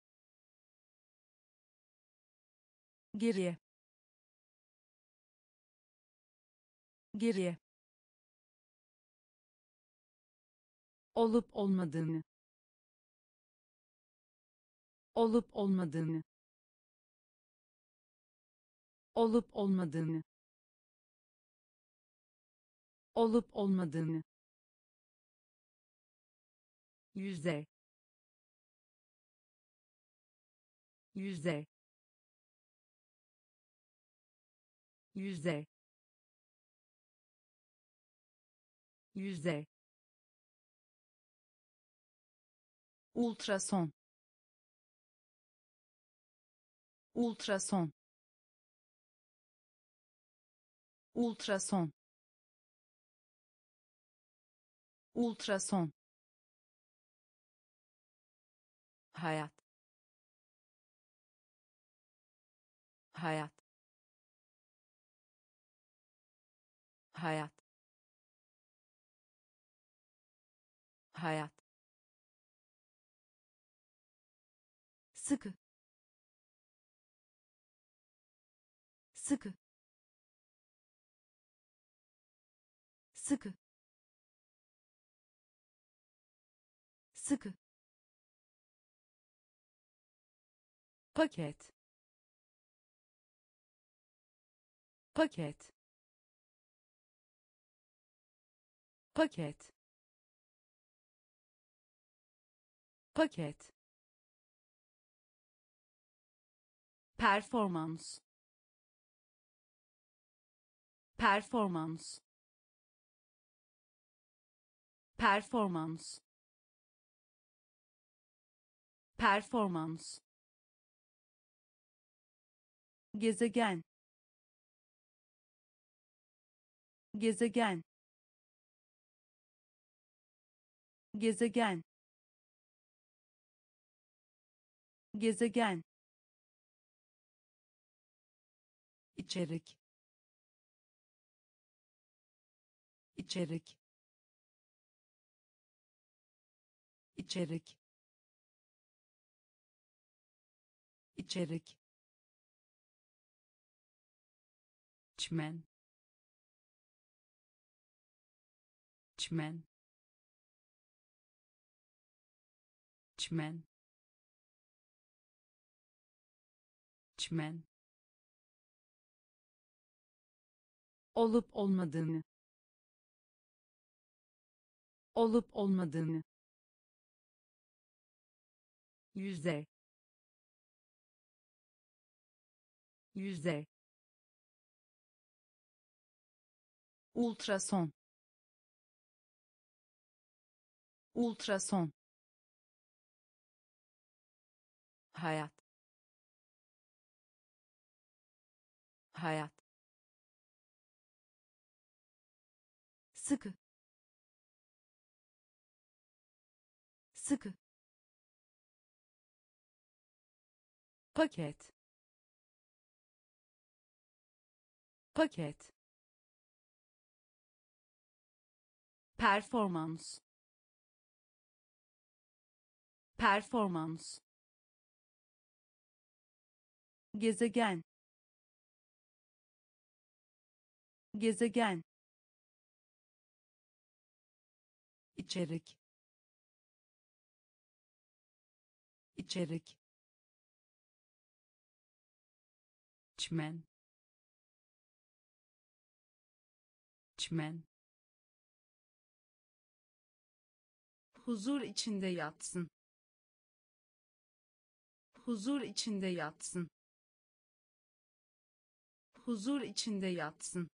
Geriye. Geriye. Olup olmadığını. Olup olmadığını. Olup olmadığını. Olup olmadığını yüzde. Yüzde. Yüzde. Yüzde. Ultrason. Ultrason. Ultrason. Ultrason hayat. Hayat. Hayat. Hayat. Sıkı. Sıkı. Sıkı. Sıkı paket. Paket. Paket. Paket. Performans. Performans. Performans. Performans gezegen. Gezegen. Gezegen. Gezegen. İçerik. İçerik. İçerik. İçerik çmen. Çmen. Çmen. Çmen. Olup olmadığını. Olup olmadığını. Yüzde yüzde ultrason. Ultrason. Hayat. Hayat. Sıkı. Sıkı. Paket. Paket performans. Performans. Gezegen. Gezegen. İçerik. İçerik. Çmen çmen huzur içinde yatsın. Huzur içinde yatsın. Huzur içinde yatsın.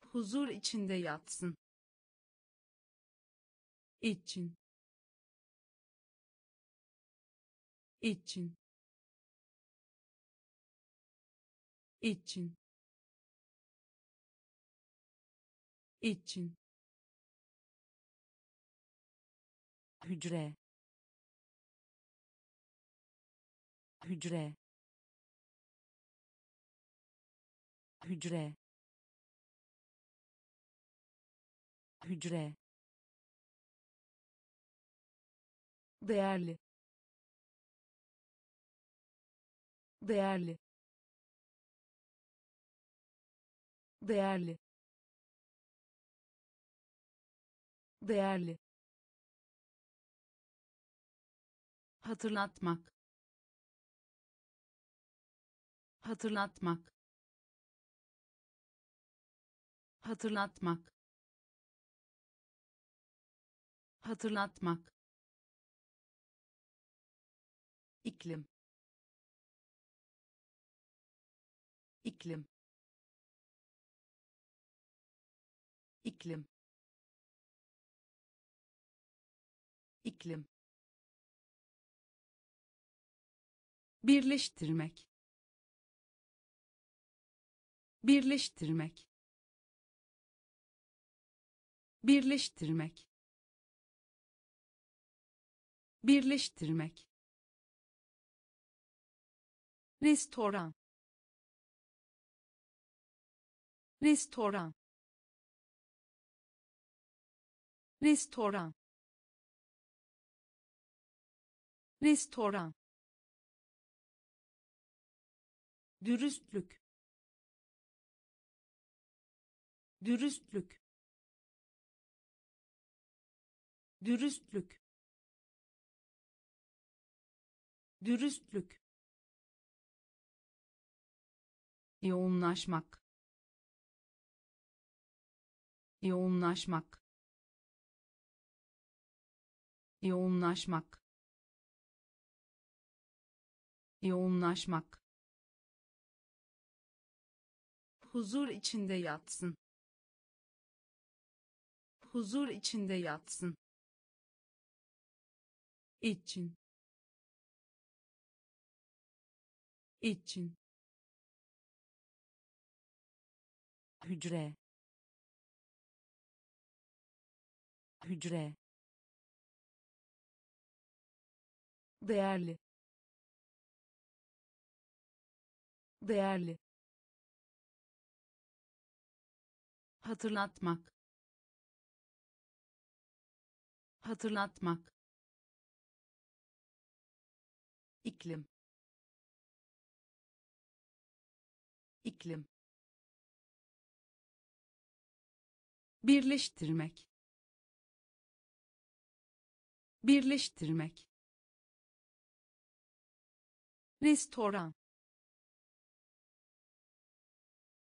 Huzur içinde yatsın. İçin. İçin. İçin. İçin hücre hücre hücre hücre. Değerli değerli değerli değerli hatırlatmak. Hatırlatmak. Hatırlatmak. Hatırlatmak. İklim. İklim. İklim. İklim birleştirmek. Birleştirmek. Birleştirmek. Birleştirmek. Restoran. Restoran. Restoran. Restoran dürüstlük. Dürüstlük. Dürüstlük. Dürüstlük. Yoğunlaşmak. Yoğunlaşmak. Yoğunlaşmak. Yoğunlaşmak huzur içinde yatsın. Huzur içinde yatsın. İçin. İçin. Hücre. Hücre. Değerli. Değerli hatırlatmak. Hatırlatmak. İklim. İklim. Birleştirmek. Birleştirmek. Restoran.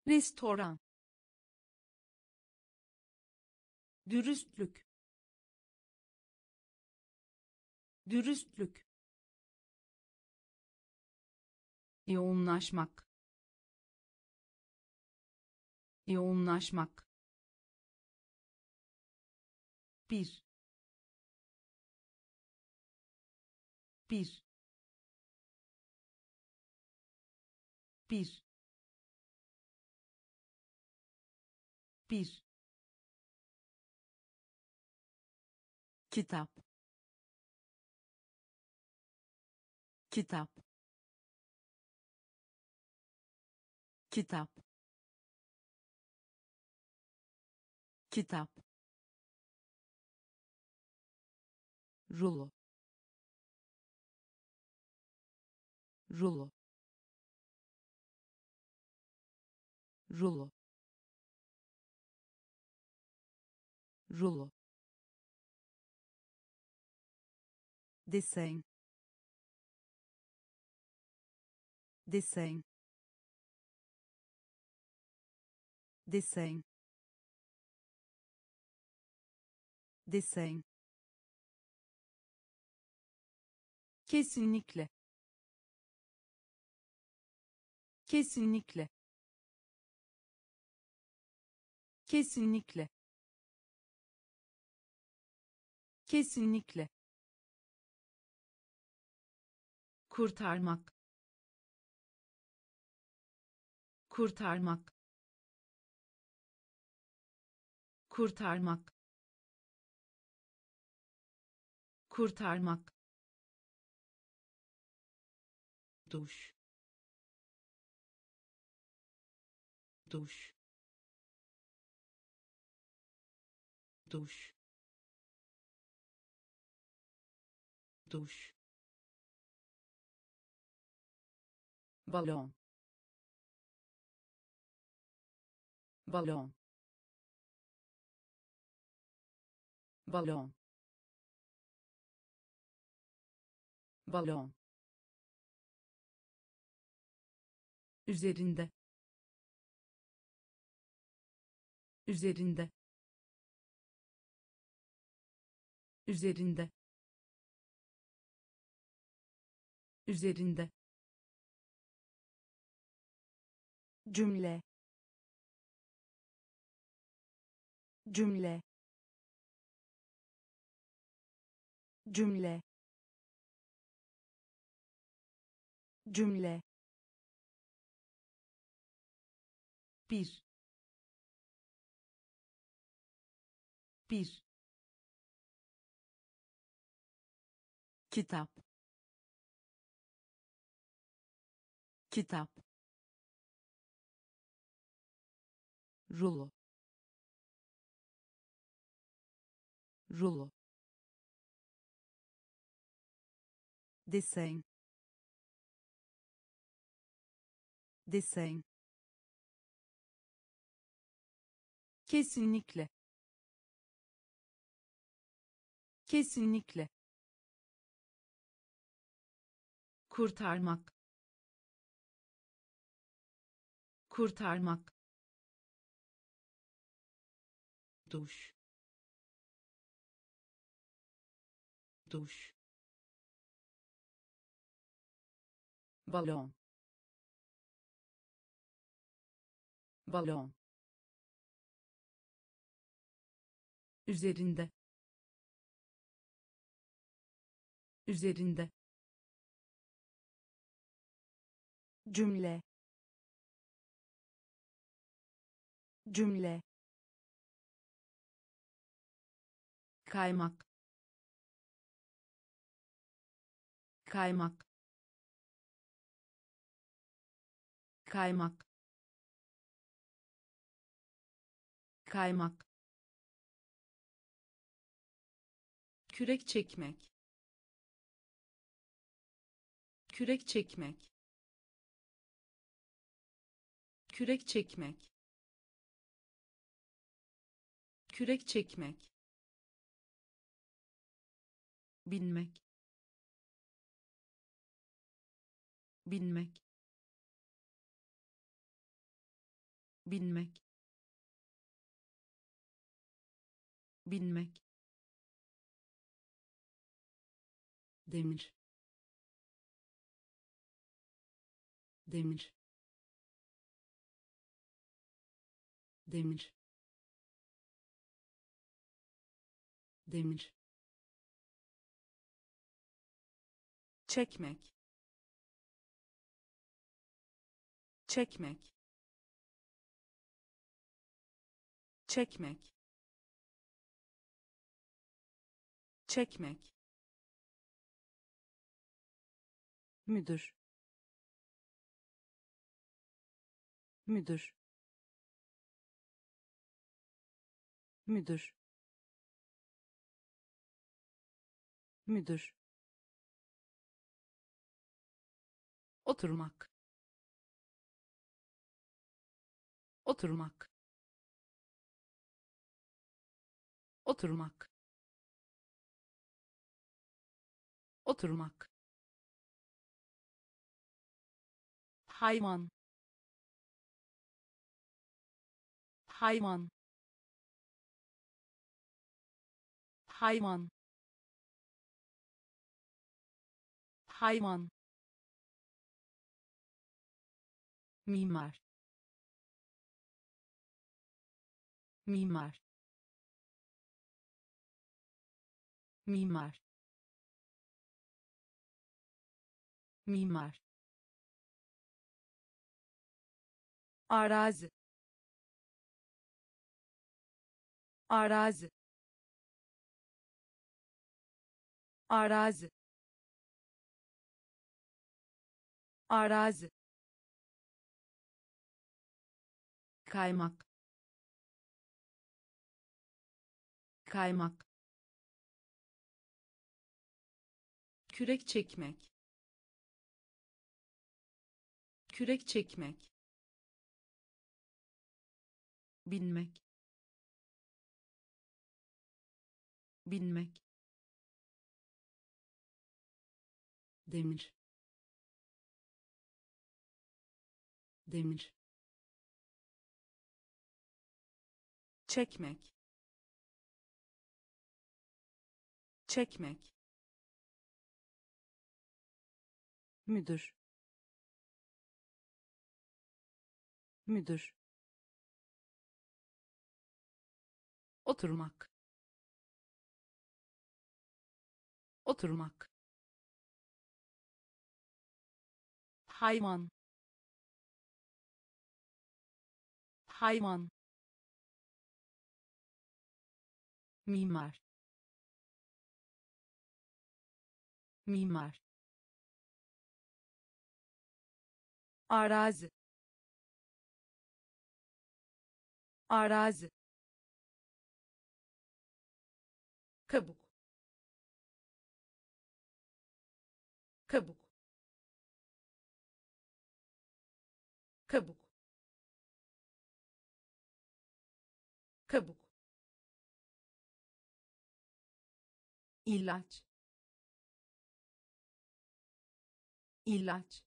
Restoran dürüstlük. Dürüstlük. Yoğunlaşmak. Yoğunlaşmak. Bir. Bir. Bir. Bir kitap kitap kitap kitap rulo rulo rulo rulo dessin dessin dessin desen kesinlikle. Kesinlikle. Kesinlikle. Kesinlikle kurtarmak. Kurtarmak. Kurtarmak. Kurtarmak. Duş. Duş. Duş. Duş balon. Balon. Balon. Balon. Üzerinde. Üzerinde. Üzerinde. Üzerinde cümle. Cümle. Cümle. Cümle. Bir. Bir. Kitap. Kitap rulo. Rulo. Desen desen kesinlikle. Kesinlikle. Kurtarmak. Kurtarmak duş. Duş. Balon. Balon. Üzerinde. Üzerinde. Cümle. Cümle kaymak. Kaymak. Kaymak. Kaymak. Kürek çekmek. Kürek çekmek. Kürek çekmek. Kürek çekmek binmek. Binmek. Binmek. Binmek. Demir. Demir. Demir. Demir çekmek. Çekmek. Çekmek. Çekmek. Müdür. Müdür. Müdür. Müdür oturmak. Oturmak. Oturmak. Oturmak. Hayvan. Hayvan. Hayvan. Hayvan mimar. Mimar. Mimar. Mimar. Arazi. Arazi. Arazi. Arazi kaymak. Kaymak. Kürek çekmek. Kürek çekmek. Binmek. Binmek. Demir. Demir çekmek. Çekmek. Müdür. Müdür. Oturmak. Oturmak. Hayvan. Hayvan mimar. Mimar. Arazi. Arazi. Kabuk. Kabuk ilaç. İlaç.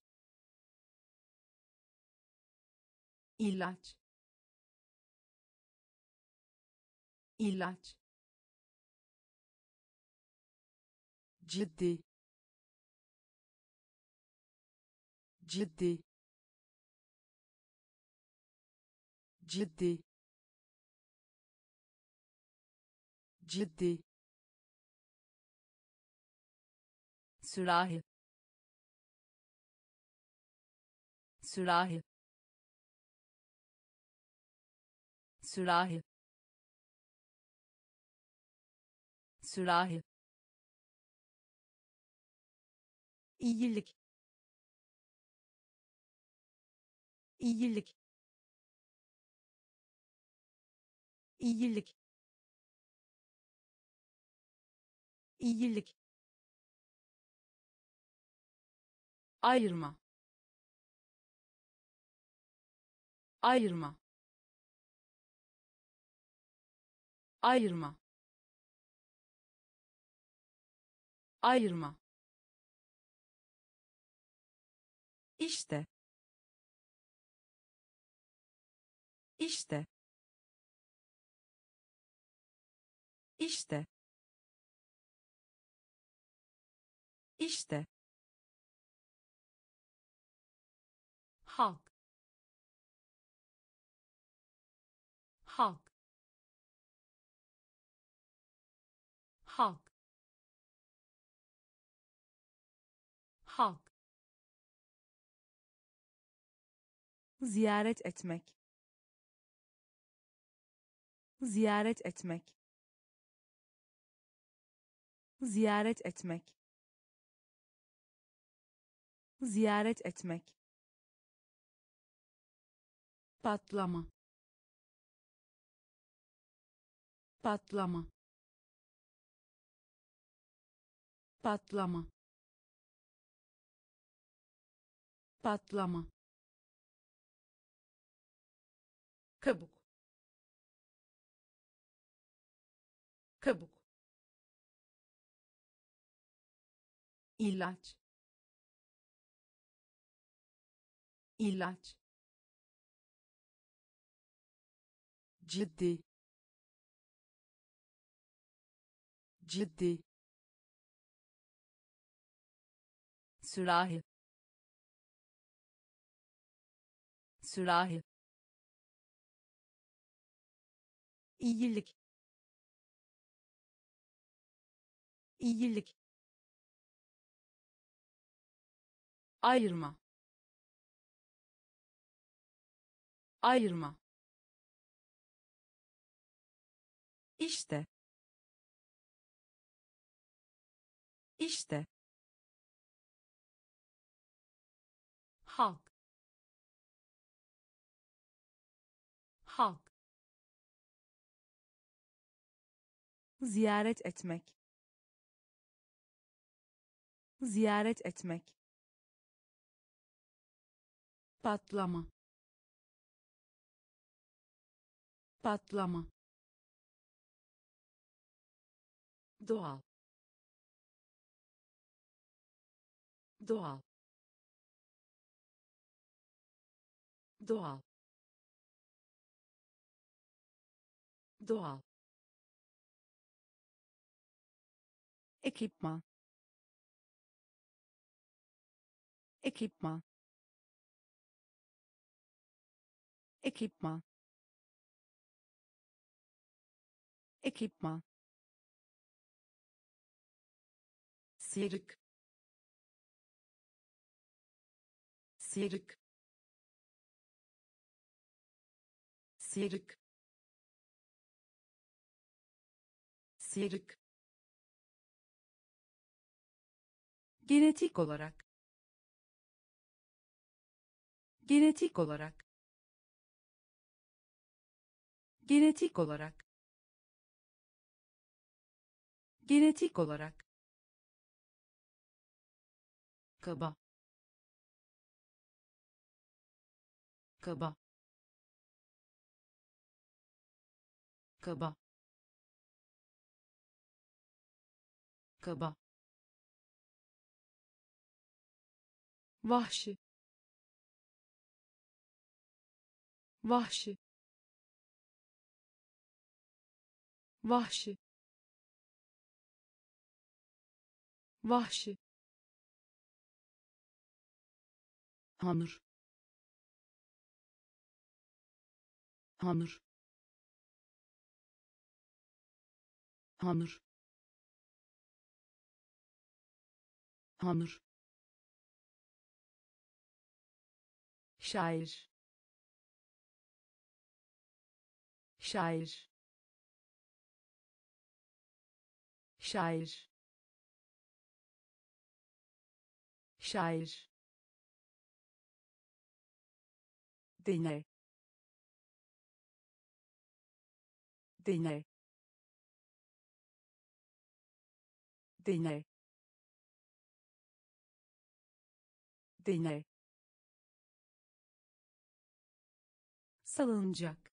İlaç. İlaç. Ciddi. Ciddi. Ciddi. Ciddi sürahi sürahi sürahi sürahi. İyilik iyilik. İyilik. İyilik ayırma. Ayırma. Ayırma. Ayırma. İşte. İşte. İşte. İşte halk. Halk. Halk. Halk. Ziyaret etmek. Ziyaret etmek. Ziyaret etmek. Ziyaret etmek patlama. Patlama. Patlama. Patlama. Kabuk. Kabuk. İlaç. İlaç ciddi ciddi sürahi sürahi iyilik iyilik ayırma ayırma işte. İşte. Halk. Halk. Ziyaret etmek. Ziyaret etmek. Patlama. Patlama doğal. Doğal. Doğal. Doğal. Ekipman. Ekipman. Ekipman. Ekipman sıyrık sıyrık sıyrık sıyrık genetik olarak. Genetik olarak. Genetik olarak. Genetik olarak kaba. Kaba. Kaba. Kaba. Vahşi. Vahşi. Vahşi. Vahşi hamur. Hamur. Hamur. Hamur. Şair. Şair. Şair. Şair deney deney deney deney salınacak.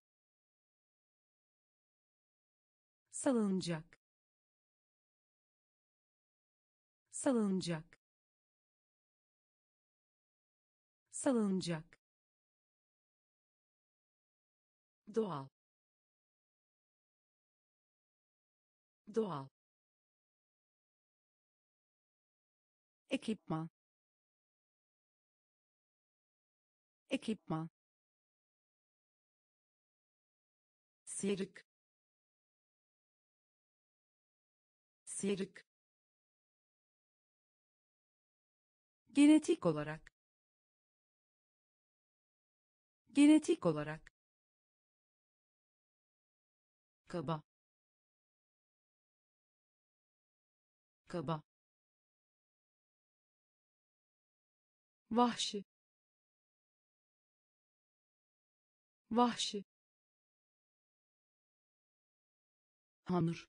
Salınacak. Salınacak. Salınacak doğal. Doğal. Ekipman. Ekipman. Sıyrık sıyrık genetik olarak. Genetik olarak kaba. Kaba. Vahşi. Vahşi. Hamur.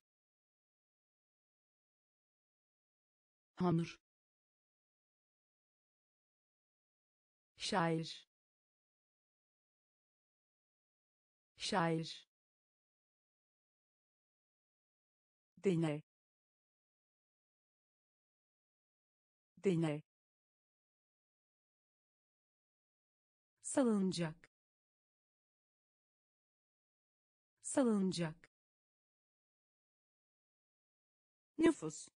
Hamur. Şair. Şair deney deney salınacak salınacak nüfus.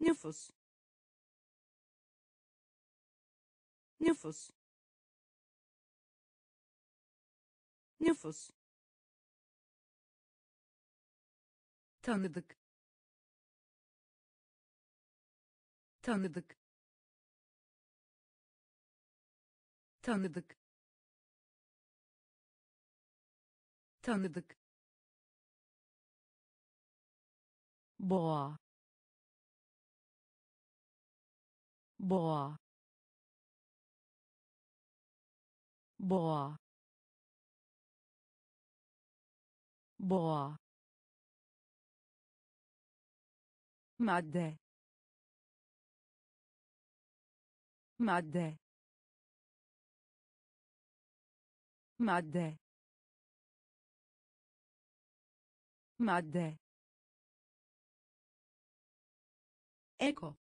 Nüfus. Nüfus. Nüfus tanıdık. Tanıdık. Tanıdık. Tanıdık. Boğa. Boğa. Boğa. Boğa Madde. Madde. Madde. Madde. Eco.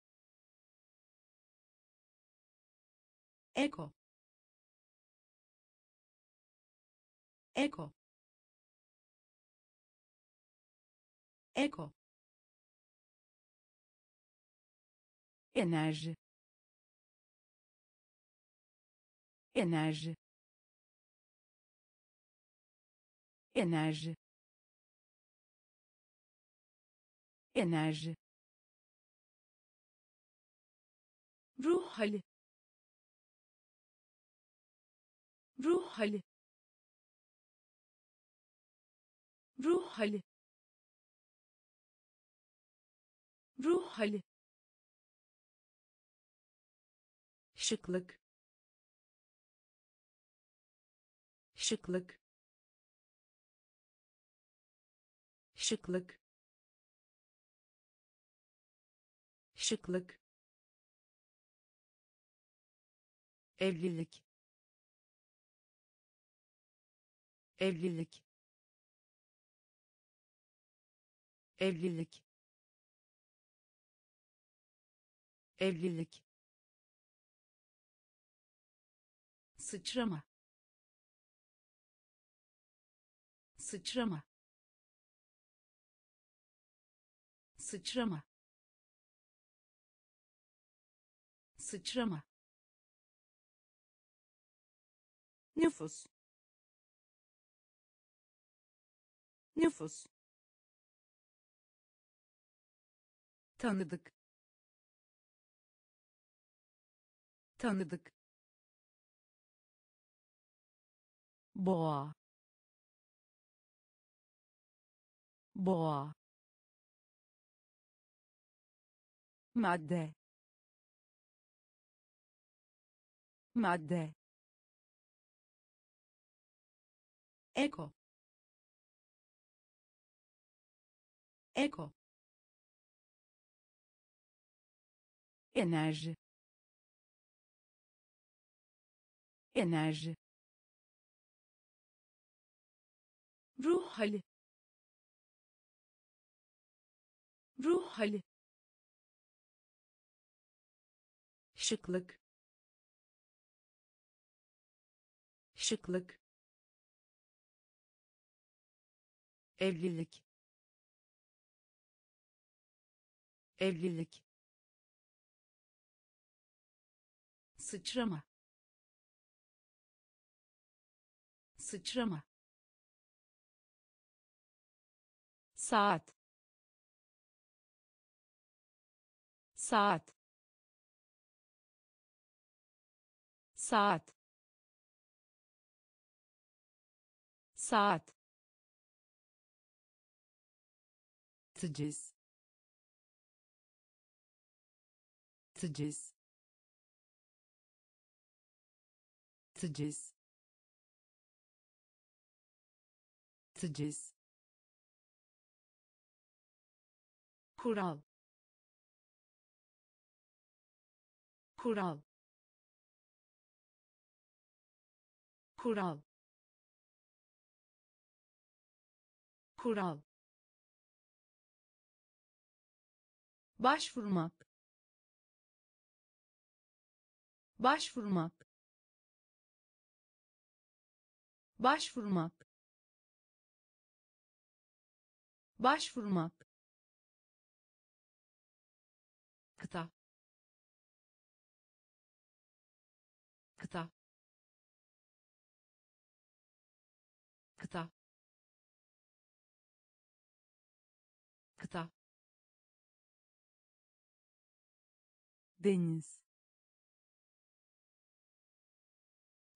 Eco. Eco. Eco. Enerji. Enerji. Enerji. Enerji. Ruh hali. Ruh hali. Ruh hali. Ruh hali şıklık. Şıklık. Şıklık. Şıklık. Evlilik. Evlilik. Evlilik. Evlilik sıçrama. Sıçrama. Sıçrama. Sıçrama. Nüfus. Nüfus. Tanıdık. Tanıdık boğa boğa madde. Madde. Eko. Eko. enerji enerji ruh hali. Ruh hali. Şıklık. Şıklık. Evlilik. Evlilik. Sıçrama. Sıçrama saat saat saat saat teciz teciz teciz teciz kural. Kural. Kural. Kural. Başvurmak. Başvurmak. Başvurmak. Başvurmak deniz.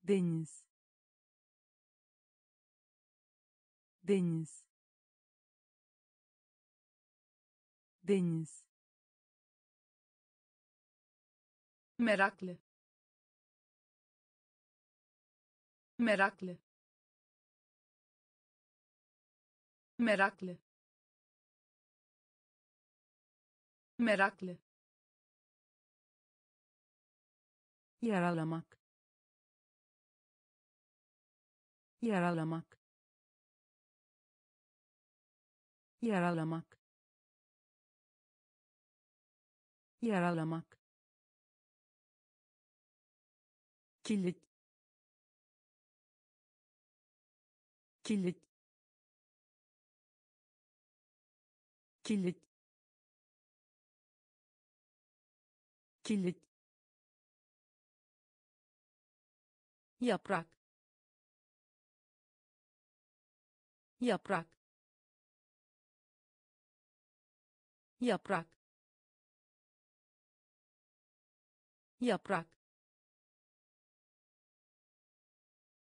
Deniz. Deniz. Deniz. Meraklı. Meraklı. Meraklı. Meraklı yaralamak. Yaralamak. Yaralamak. Yaralamak. Kilit. Kilit. Kilit. Kilit yaprak. Yaprak. Yaprak. Yaprak.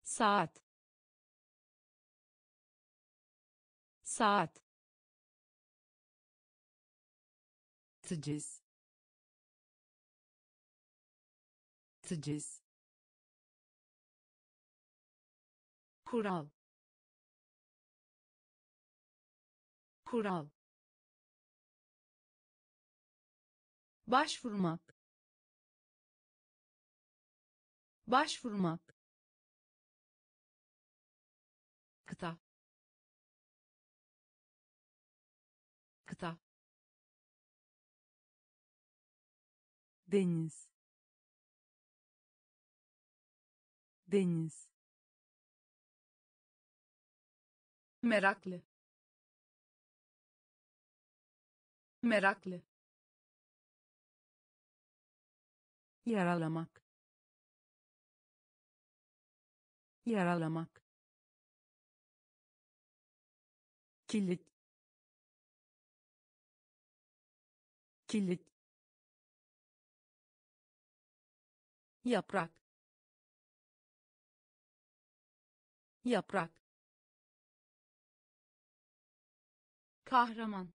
Saat. Saat. Teciz teciz kural. Kural. Başvurmak. Başvurmak. Kıta. Kıta. Deniz. Deniz meraklı. Meraklı. Yaralamak. Yaralamak. Kilit. Kilit. Yaprak. Yaprak kahraman.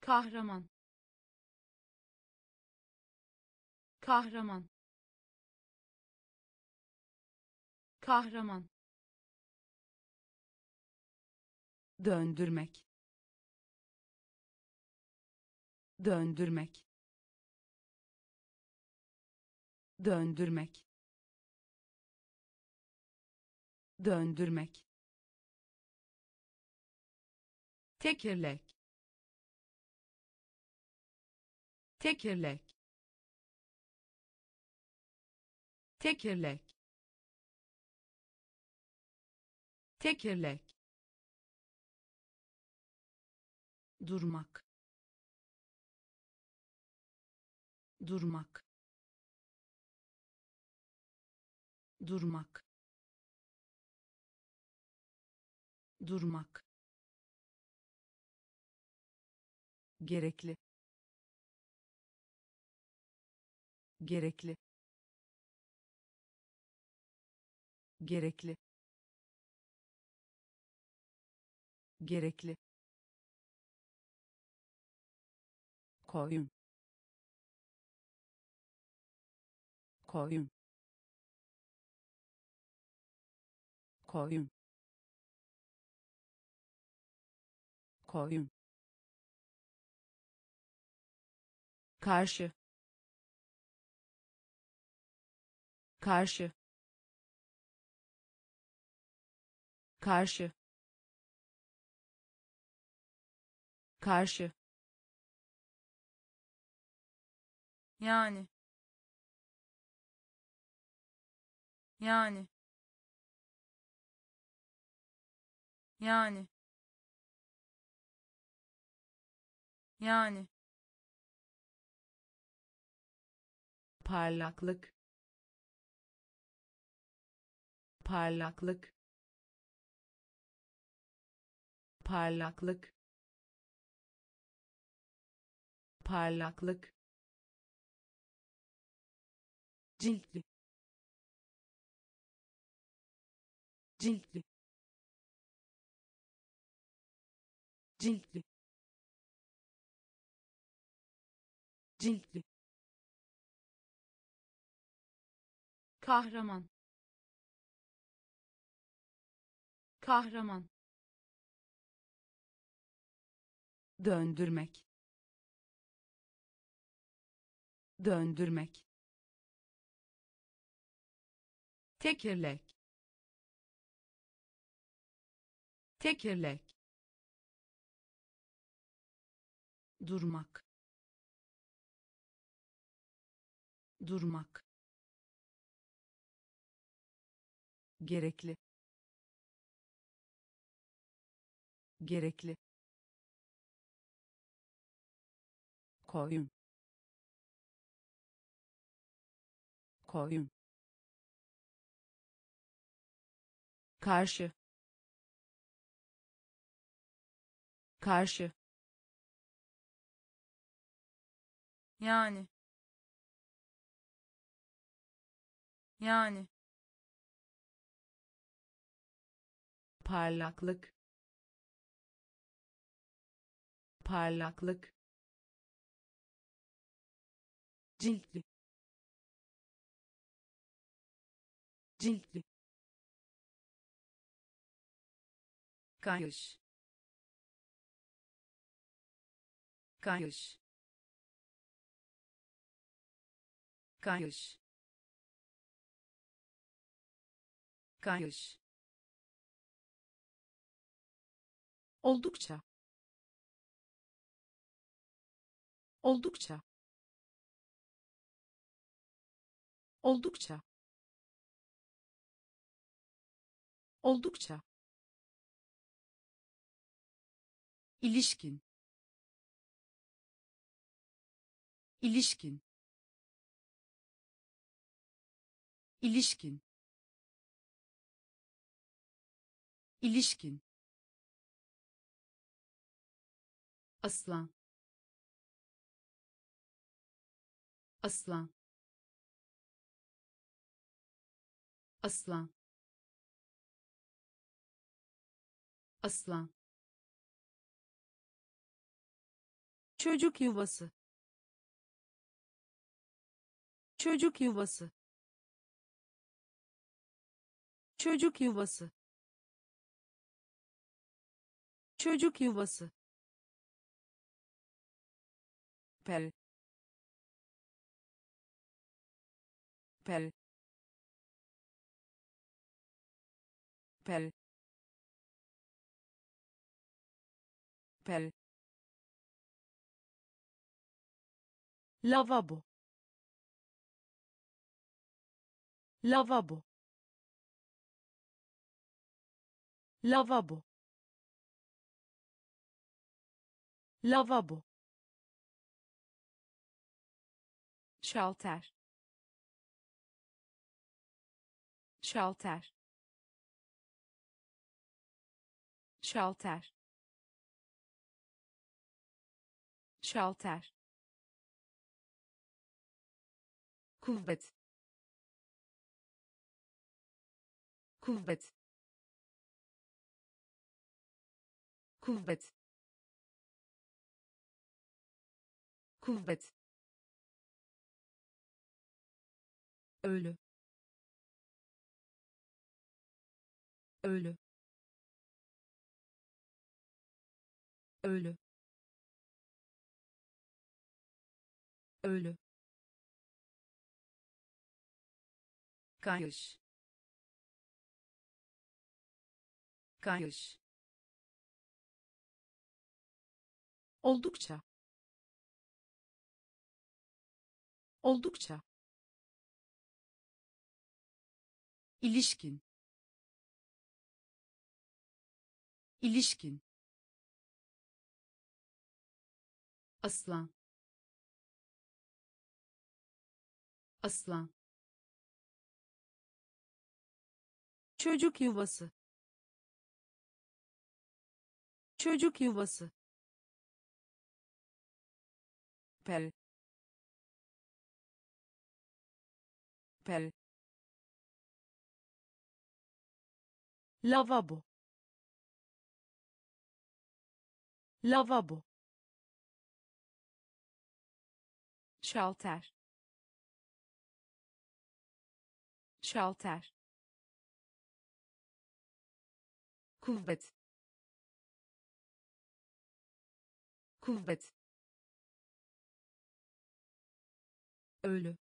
Kahraman. Kahraman. Kahraman. Döndürmek. Döndürmek. Döndürmek. Döndürmek tekerlek. Tekerlek. Tekerlek. Tekerlek. Durmak. Durmak. Durmak. Durmak gerekli. Gerekli. Gerekli. Gerekli. Koyun. Koyun. Koyun. Koyun karşı. Karşı. Karşı. Karşı. Yani. Yani. Yani. Yani parlaklık parlaklık parlaklık parlaklık ciltli ciltli ciltli ciltli kahraman. Kahraman. Döndürmek. Döndürmek. Tekirlek tekirlek durmak. Durmak gerekli. Gerekli. Koyun. Koyun. Karşı. Karşı. Yani. Yani parlaklık parlaklık ciltli ciltli kayış kayış kayış kayış oldukça. Oldukça. Oldukça. Oldukça. İlişkin. İlişkin. İlişkin. İlişkin aslan aslan aslan aslan çocuk yuvası. Çocuk yuvası. Çocuk yuvası. Çocuk yuvası pel. Pel. Pel. Pel. Lavabo. Lavabo. Lavabo. Lavabo şalter. Şalter. Şalter. Şalter. Kuvvet. Kuvvet. Kuvvet. Kuvvet ölü. Ölü. Ölü. Ölü. Kayış. Kayış. Oldukça. Oldukça ilişkin. İlişkin. Aslan. Aslan. Çocuk yuvası. Çocuk yuvası. Pel. Pel lavabo. Lavabo. Şalter. Şalter. Kuvvet. Kuvvet. Ölü.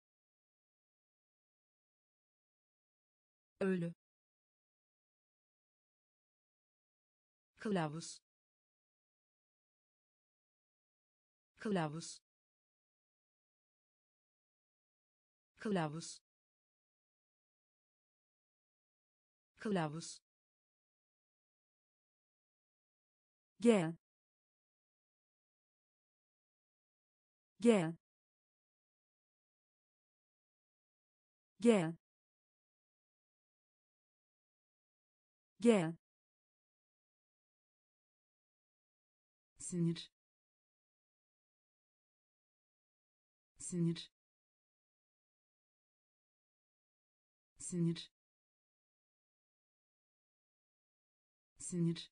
Ölü kılavuz. Kılavuz. Kılavuz. Kılavuz. Gel. Gel. Gel. Gel sinir. Sinir. Sinir. Sinir.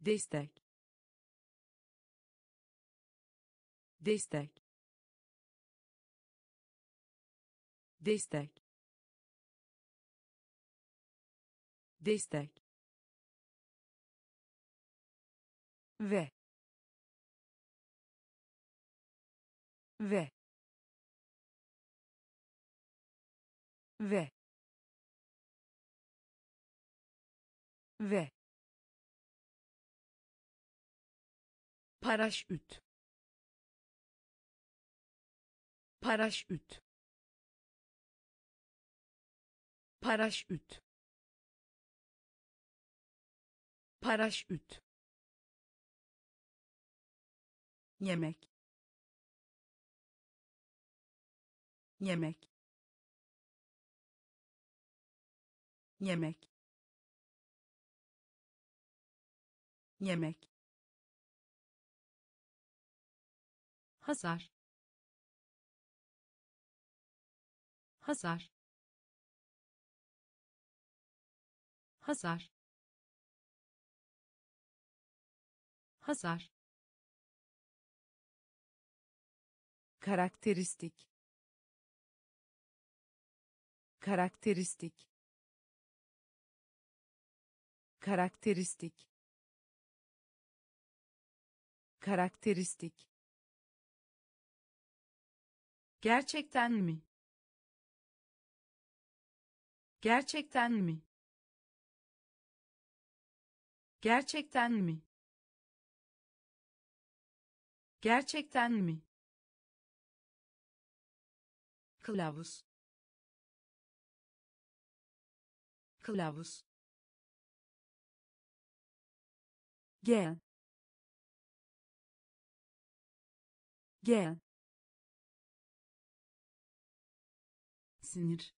Destek. Destek. Destek. Destek ve. Ve. Ve. Ve. Paraşüt. Paraşüt. Paraşüt. Paraşüt yemek. Yemek. Yemek. Yemek. Hasar hasar hasar hasar karakteristik. Karakteristik. Karakteristik. Karakteristik. Gerçekten mi? Gerçekten mi? Gerçekten mi? Gerçekten mi kılavuz. Kılavuz. Gel gel sinir.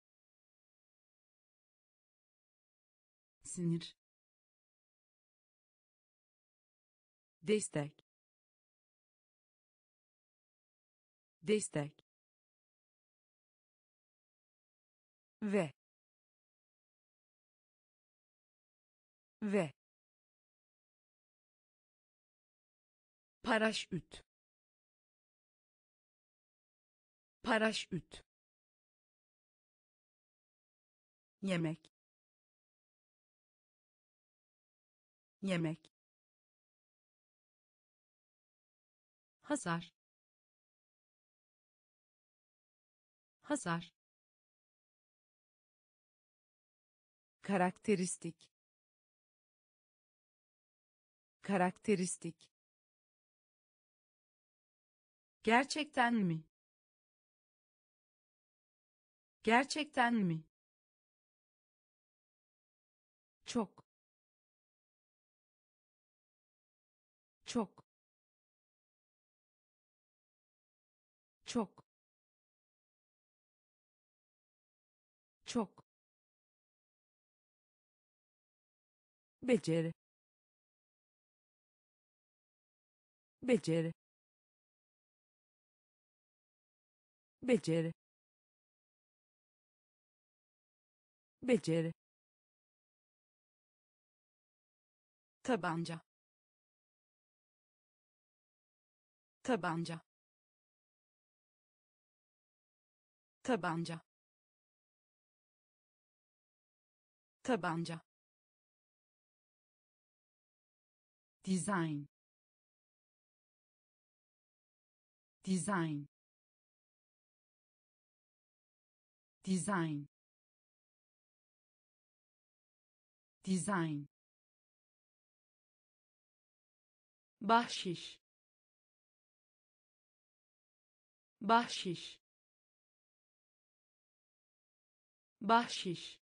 Sinir. Destek. Destek ve. Ve. Paraşüt. Paraşüt. Yemek. Yemek. Hasar. Hasar karakteristik. Karakteristik. Gerçekten mi? Gerçekten mi beceri. Beceri. Beceri. Beceri. Tabanca. Tabanca. Tabanca. Tabanca design. Design. Design. Design. Bahşiş. Bahşiş. Bahşiş.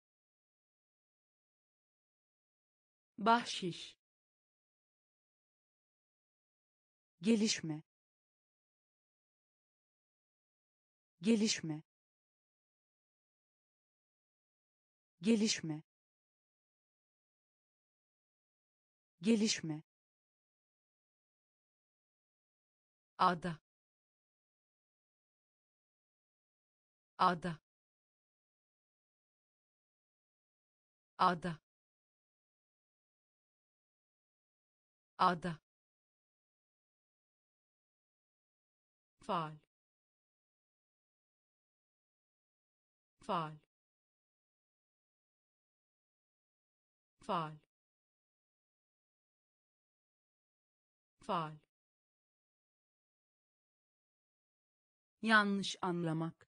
Bahşiş gelişme. Gelişme. Gelişme. Gelişme. Ada. Ada. Ada. Ada faal. Faal. Faal. Faal. Yanlış anlamak.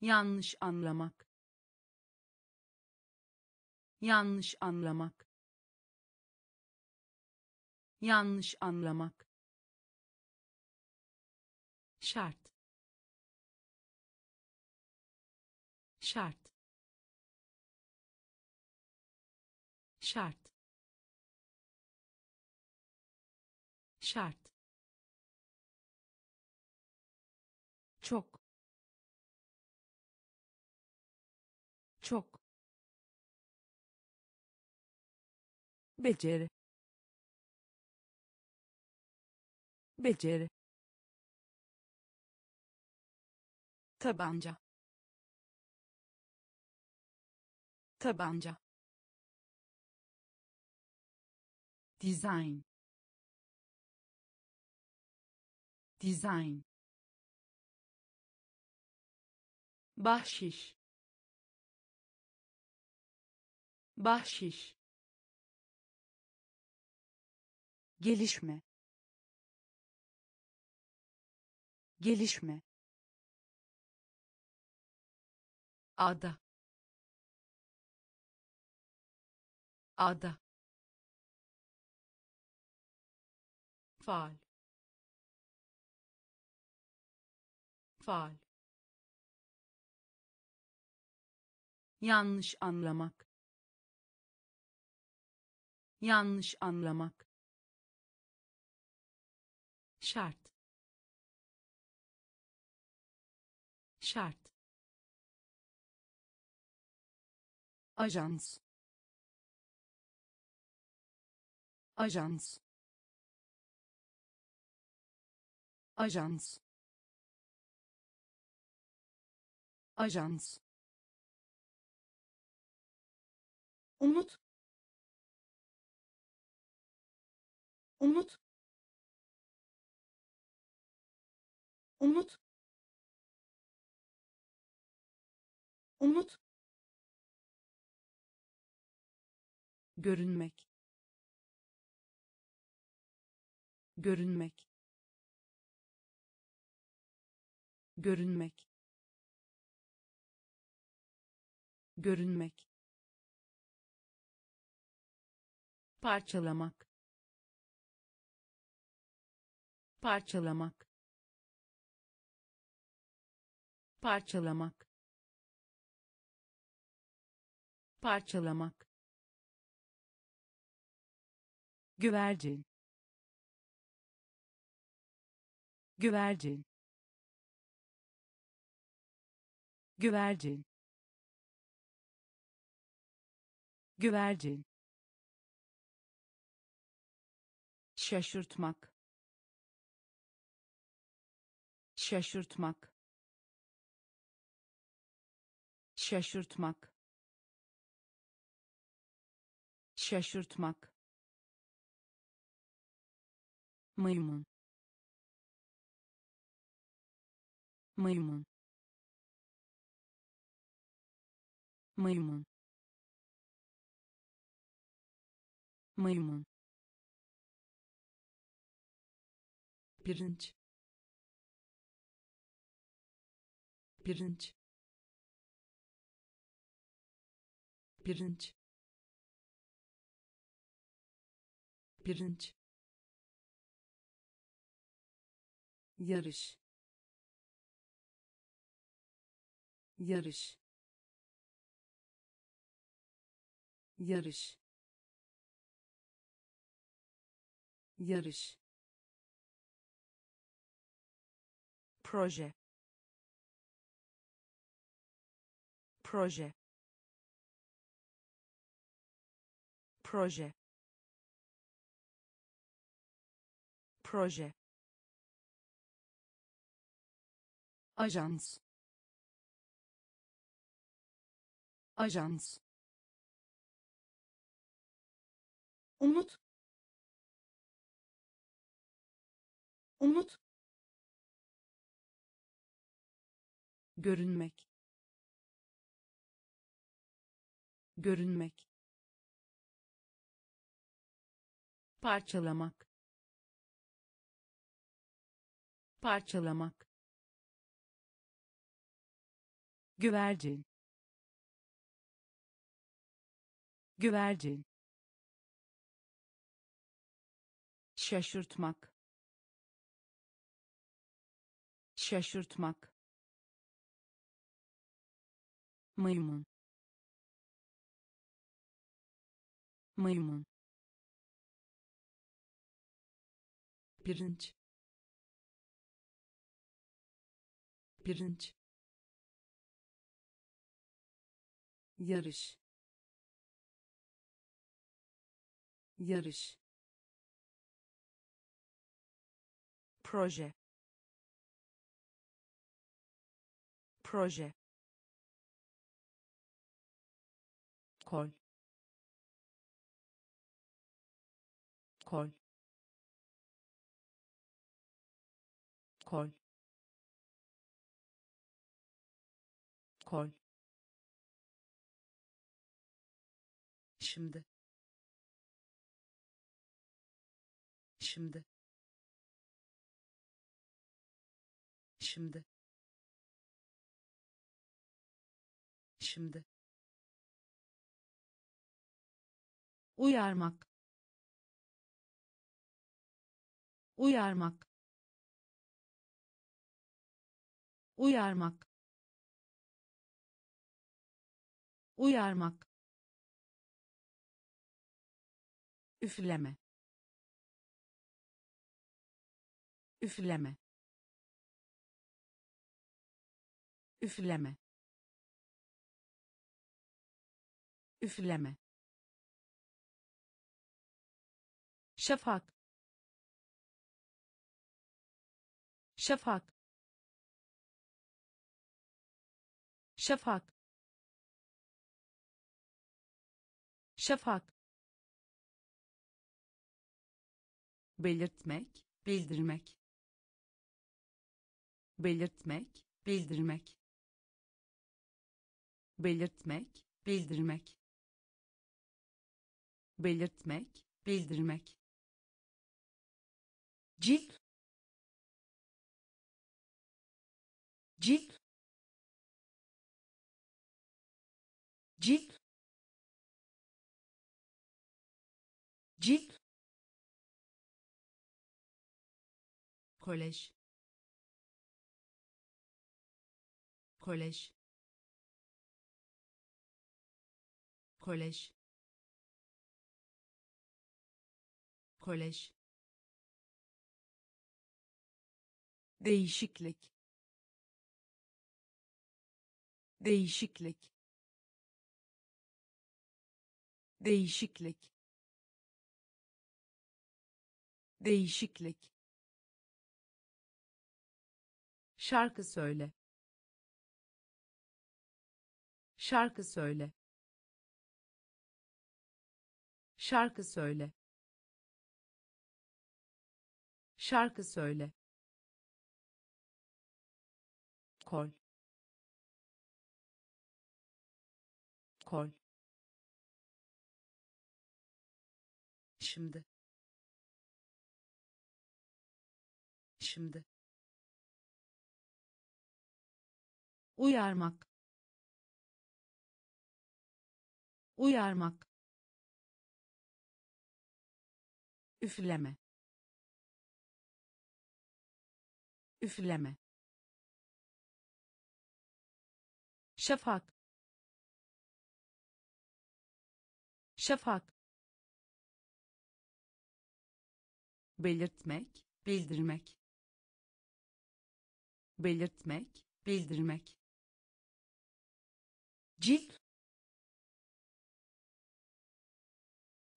Yanlış anlamak. Yanlış anlamak. Yanlış anlamak şart. Şart. Şart. Şart. Çok. Çok. Beceri. Beceri tabanca. Tabanca. Design. Design. Bahşiş. Bahşiş. Gelişme. Gelişme ada. Ada. Faal faal yanlış anlamak. Yanlış anlamak. Şart. Şart ajans. Ajans. Ajans. Ajans. Umut. Umut. Umut. Umut görünmek. Görünmek. Görünmek. Görünmek. Parçalamak. Parçalamak. Parçalamak. Parçalamak güvercin. Güvercin. Güvercin. Güvercin. Şaşırtmak. Şaşırtmak. Şaşırtmak. Şaşırtmak maymun maymun maymun maymun pirinç pirinç pirinç pirinç yarış. Yarış. Yarış. Yarış. Proje. Proje. Proje. Proje ajans. Ajans. Umut. Umut. Görünmek. Görünmek. Parçalamak. Parçalamak güvercin. Güvercin. Şaşırtmak. Şaşırtmak. Maymun. Maymun. Pirinç. Pirinç yarış. Yarış. Proje. Proje. Kol. Kol. Kol. Kol şimdi. Şimdi. Şimdi. Şimdi. Uyarmak. Uyarmak. Uyarmak. Uyarmak üfleme. Üfleme. Üfleme. Üfleme. Şafak. Şafak. Şafak. Şafak belirtmek bildirmek. Belirtmek bildirmek. Belirtmek bildirmek. Belirtmek bildirmek. Cilt cilt cilt cilt kolej. Kolej. Kolej. Kolej. Değişiklik. Değişiklik. Değişiklik. Değişiklik şarkı söyle. Şarkı söyle. Şarkı söyle. Şarkı söyle. Kol. Kol. Şimdi. Şimdi uyarmak. Uyarmak. Üfleme. Üfleme. Şafak. Şafak. Belirtmek bildirmek. Belirtmek bildirmek cilt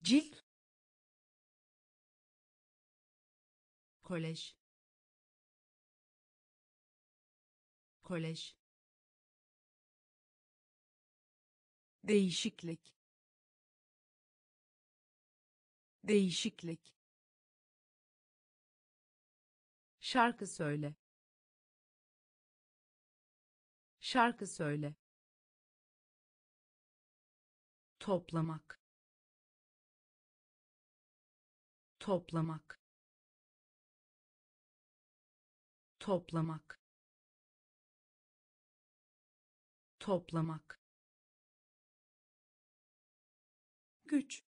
cilt kolej. Kolej. Değişiklik. Değişiklik. Şarkı söyle. Şarkı söyle toplamak. Toplamak. Toplamak. Toplamak. Güç.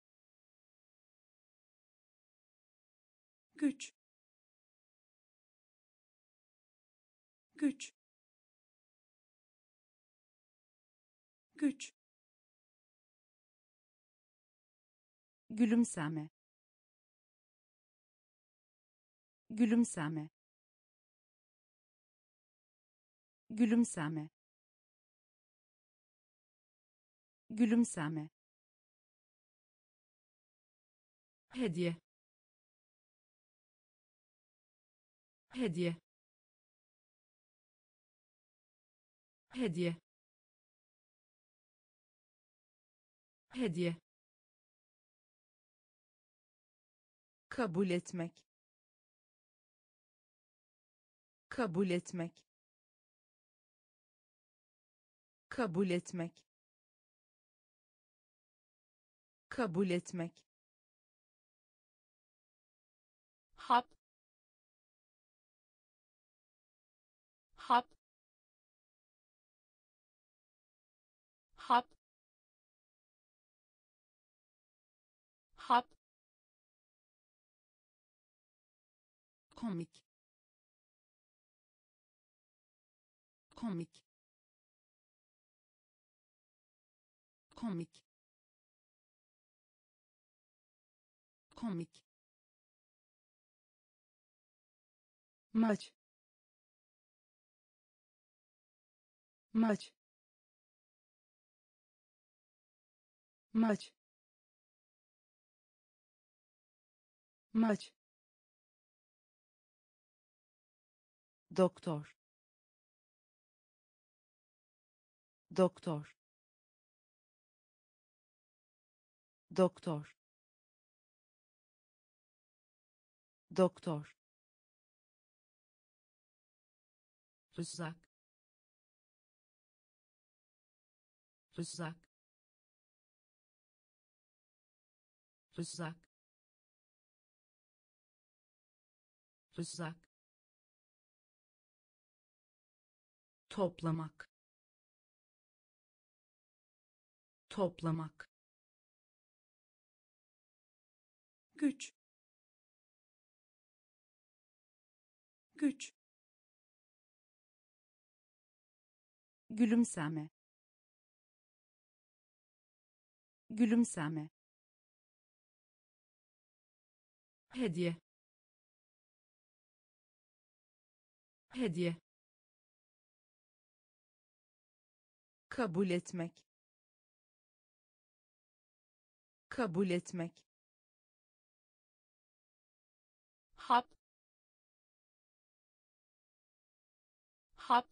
Güç. Güç. Güç gülümseme. Gülümseme. Gülümseme. Gülümseme. Hediye. Hediye. Hediye. Hediye kabul etmek. Kabul etmek. Kabul etmek. Kabul etmek. Hap komik. Komik. Komik. Komik. Maç. Maç. Maç. Maç doktor. Doktor. Doktor. Doktor. Tuzak tuzak tuzak tuzak toplamak. Toplamak. Güç. Güç. Gülümseme. Gülümseme. Hediye. Hediye kabul etmek. Kabul etmek. Hap. Hap.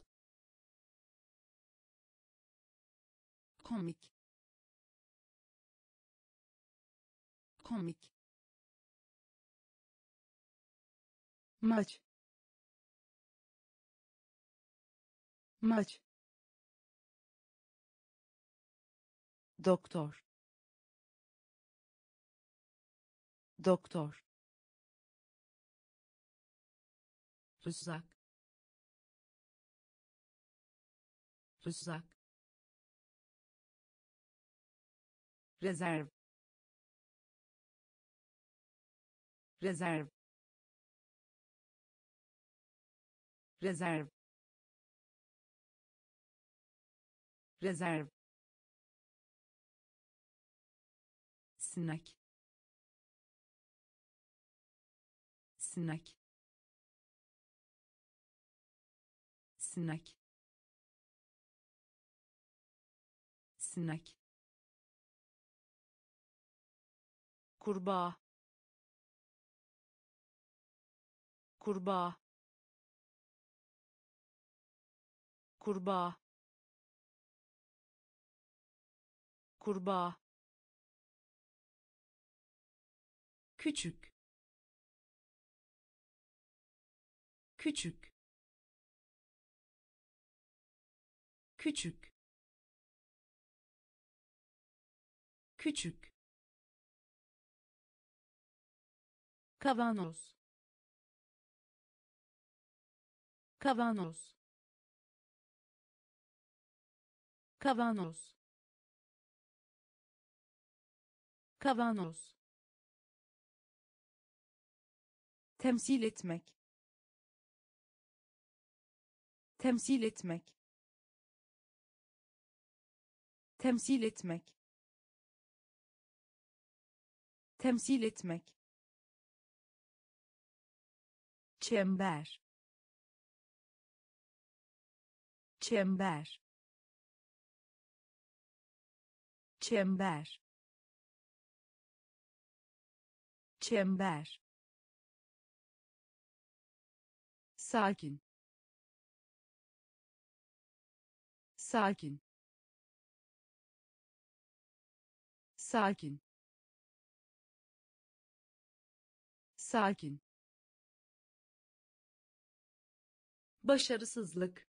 Komik. Komik. Maç. Maç doktor. Doktor. Rızak rızak rezerv. Rezerv. Rezerv. Rezerv sinek. Sinek. Sinek. Sinek. Kurbağa. Kurbağa. Kurbağa. Kurbağa küçük küçük küçük küçük. Kavanoz kavanoz kavanoz kavanoz temsil etmek. Temsil etmek. Temsil etmek. Temsil etmek. Çember. Çember. Çember. Çember sakin. Sakin. Sakin. Sakin. Başarısızlık.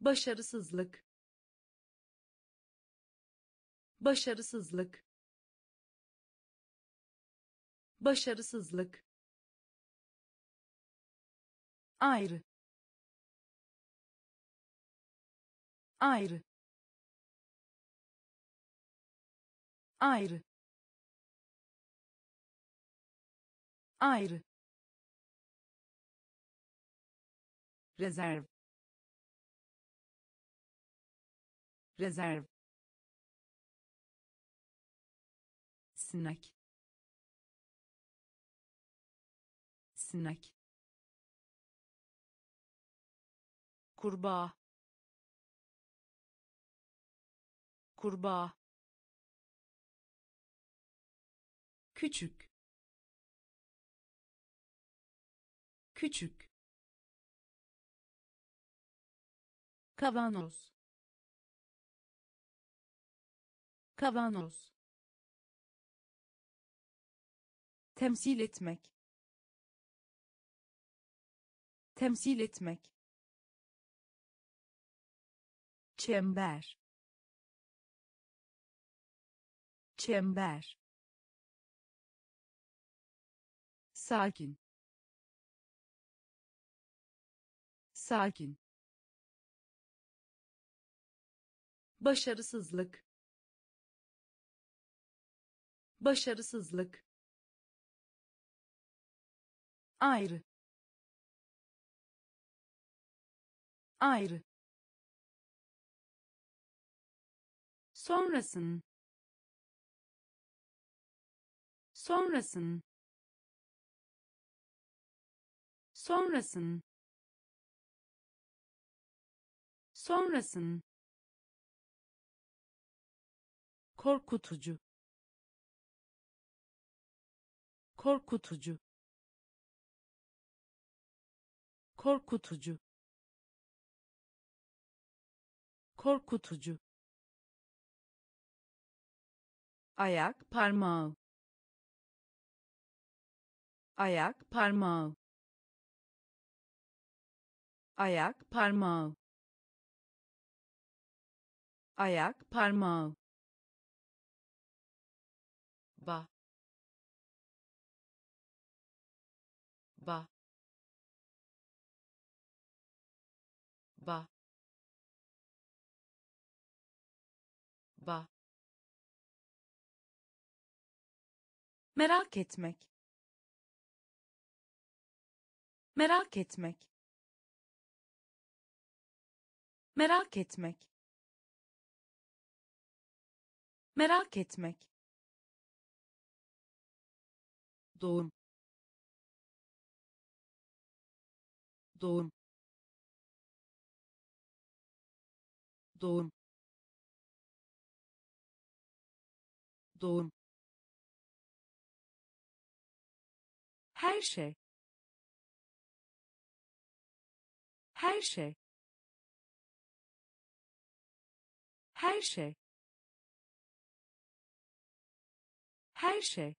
Başarısızlık. Başarısızlık. Başarısızlık ayrı. Ayrı. Ayrı. Ayrı. Rezerv rezerv sinek sinek kurbağa. Kurbağa. Küçük. Küçük. Kavanoz. Kavanoz. Temsil etmek. Temsil etmek çember. Çember. Sakin. Sakin. Başarısızlık. Başarısızlık. Ayrı. Ayrı sonrasın. Sonrasın. Sonrasın. Sonrasın. Korkutucu. Korkutucu. Korkutucu. Korkutucu ayak parmağı. Ayak parmağı. Ayak parmağı. Ayak parmağı. Ba. Ba. Ba. Ba merak etmek. Merak etmek. Merak etmek. Merak etmek. Doğum. Doğum. Doğum. Doğum her şey. Her şey. Her şey. Her şey.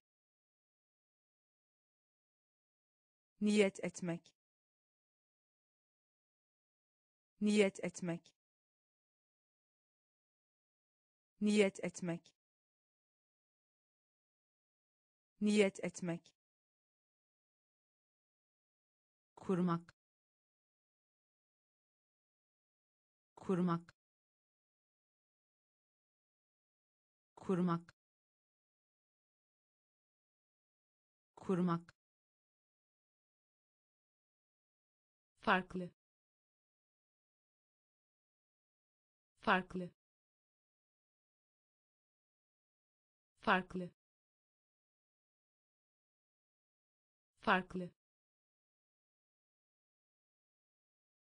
Niyet etmek. Niyet etmek. Niyet etmek. Niyet etmek kurmak. Kurmak. Kurmak. Kurmak. Farklı. Farklı. Farklı. Farklı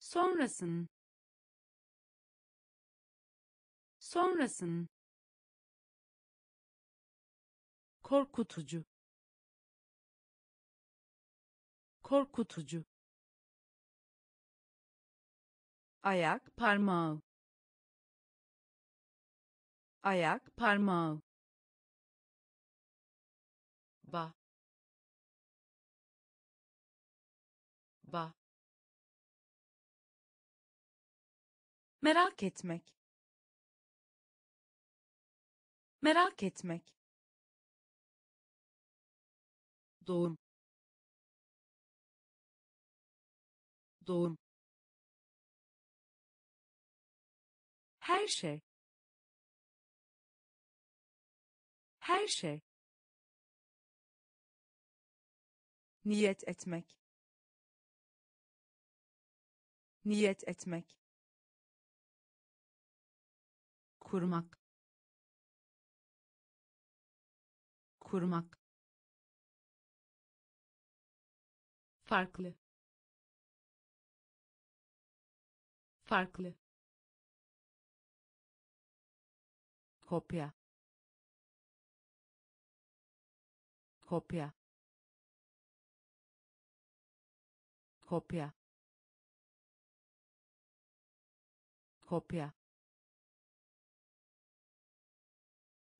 sonrasın. Sonrasın. Korkutucu. Korkutucu. Ayak parmağı. Ayak parmağı. Ba. Ba merak etmek. Merak etmek. Doğum. Doğum. Her şey. Her şey. Niyet etmek. Niyet etmek kurmak. Kurmak. Farklı. Farklı. Kopya. Kopya. Kopya. Kopya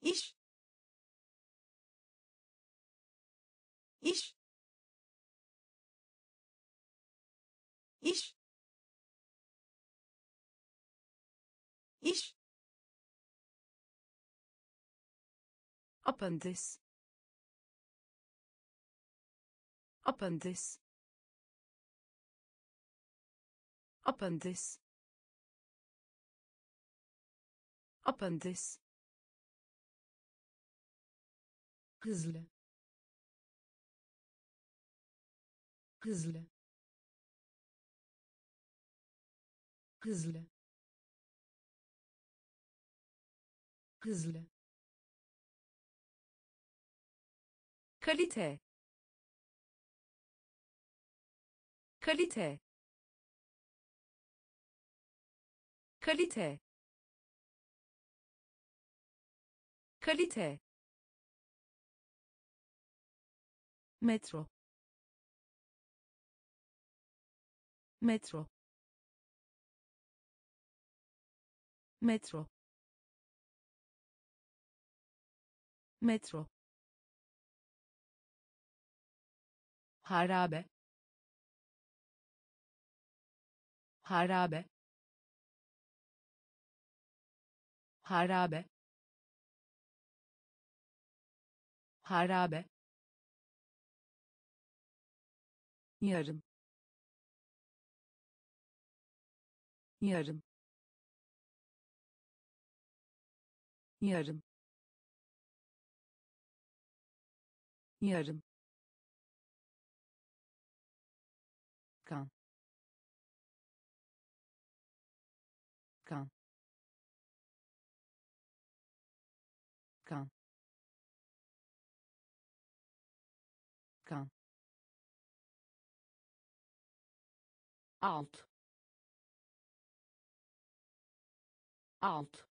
iş. İş. İş. İş. Apandis. Apandis. Apandis. Apandis hızlı. Hızlı. Hızlı. Hızlı. Kalite. Kalite. Kalite. Kalite metro. Metro. Metro. Metro. Harabe. Harabe. Harabe. Harabe yarım. Yarım. Yarım. Yarım alt. Alt.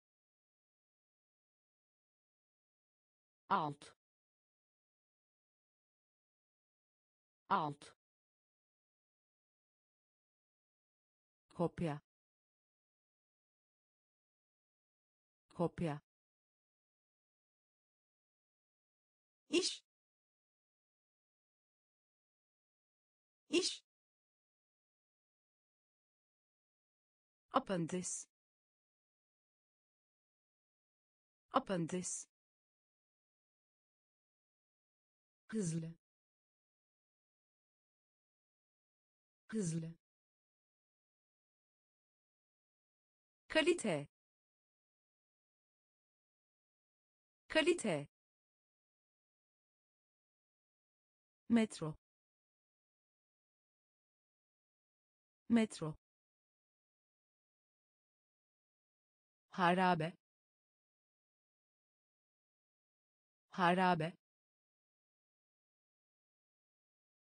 Alt. Alt. Kopya. Kopya. İş. İş apandis apandis hızlı. Hızlı. Kalite. Kalite. Metro. Metro harabe. Harabe.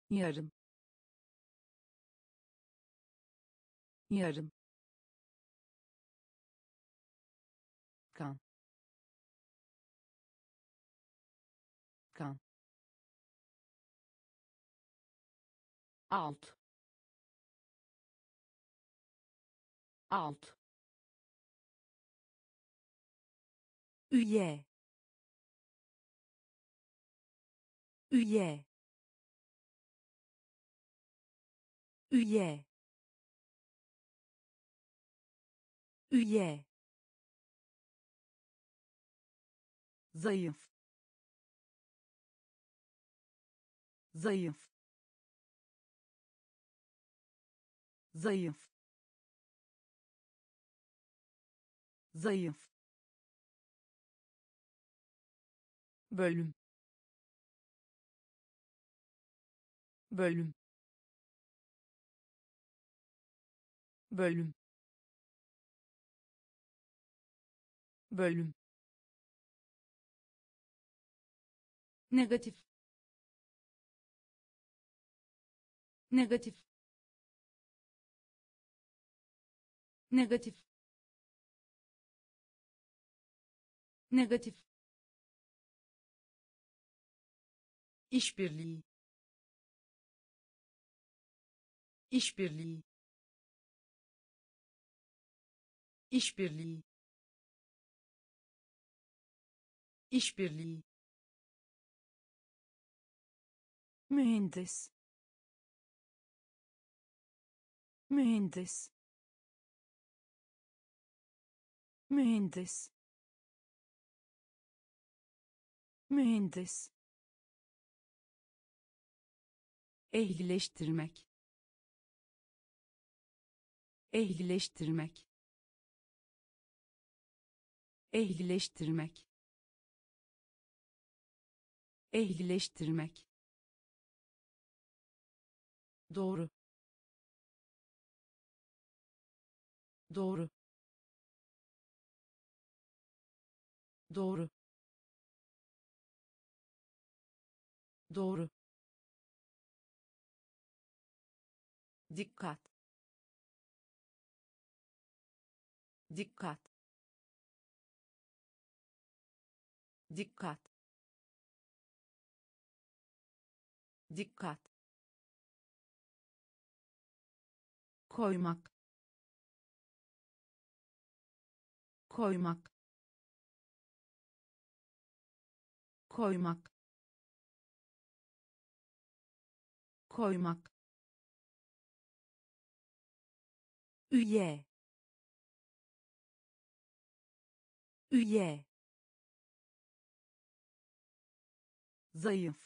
Yarım. Yarım. Kan. Kan. Alt. Alt üye. Üye. Üye. Üye. Zayıf. Zayıf. Zayıf. Zayıf bölüm. Bölüm. Bölüm. Bölüm. Negatif. Negatif. Negatif. Negatif işbirliği. İşbirliği. İşbirliği. İşbirliği. Mühendis. Mühendis. Mühendis. Mühendis ehlileştirmek. Ehlileştirmek. Ehlileştirmek. Ehlileştirmek. Doğru. Doğru. Doğru. Doğru dikkat. Dikkat. Dikkat. Dikkat. Koymak. Koymak. Koymak. Koymak üye üye zayıf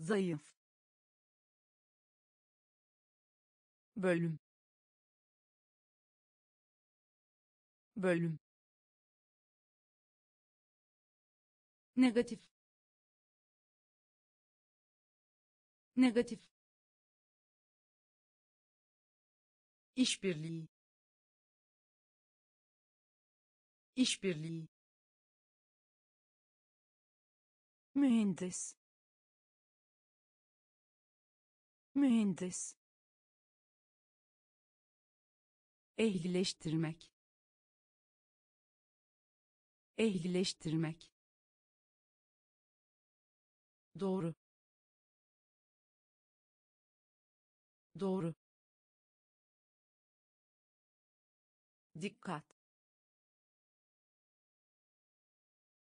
zayıf bölüm bölüm negatif negatif işbirliği. İşbirliği. Mühendis. Mühendis. Ehlileştirmek. Ehlileştirmek. Doğru. Doğru dikkat.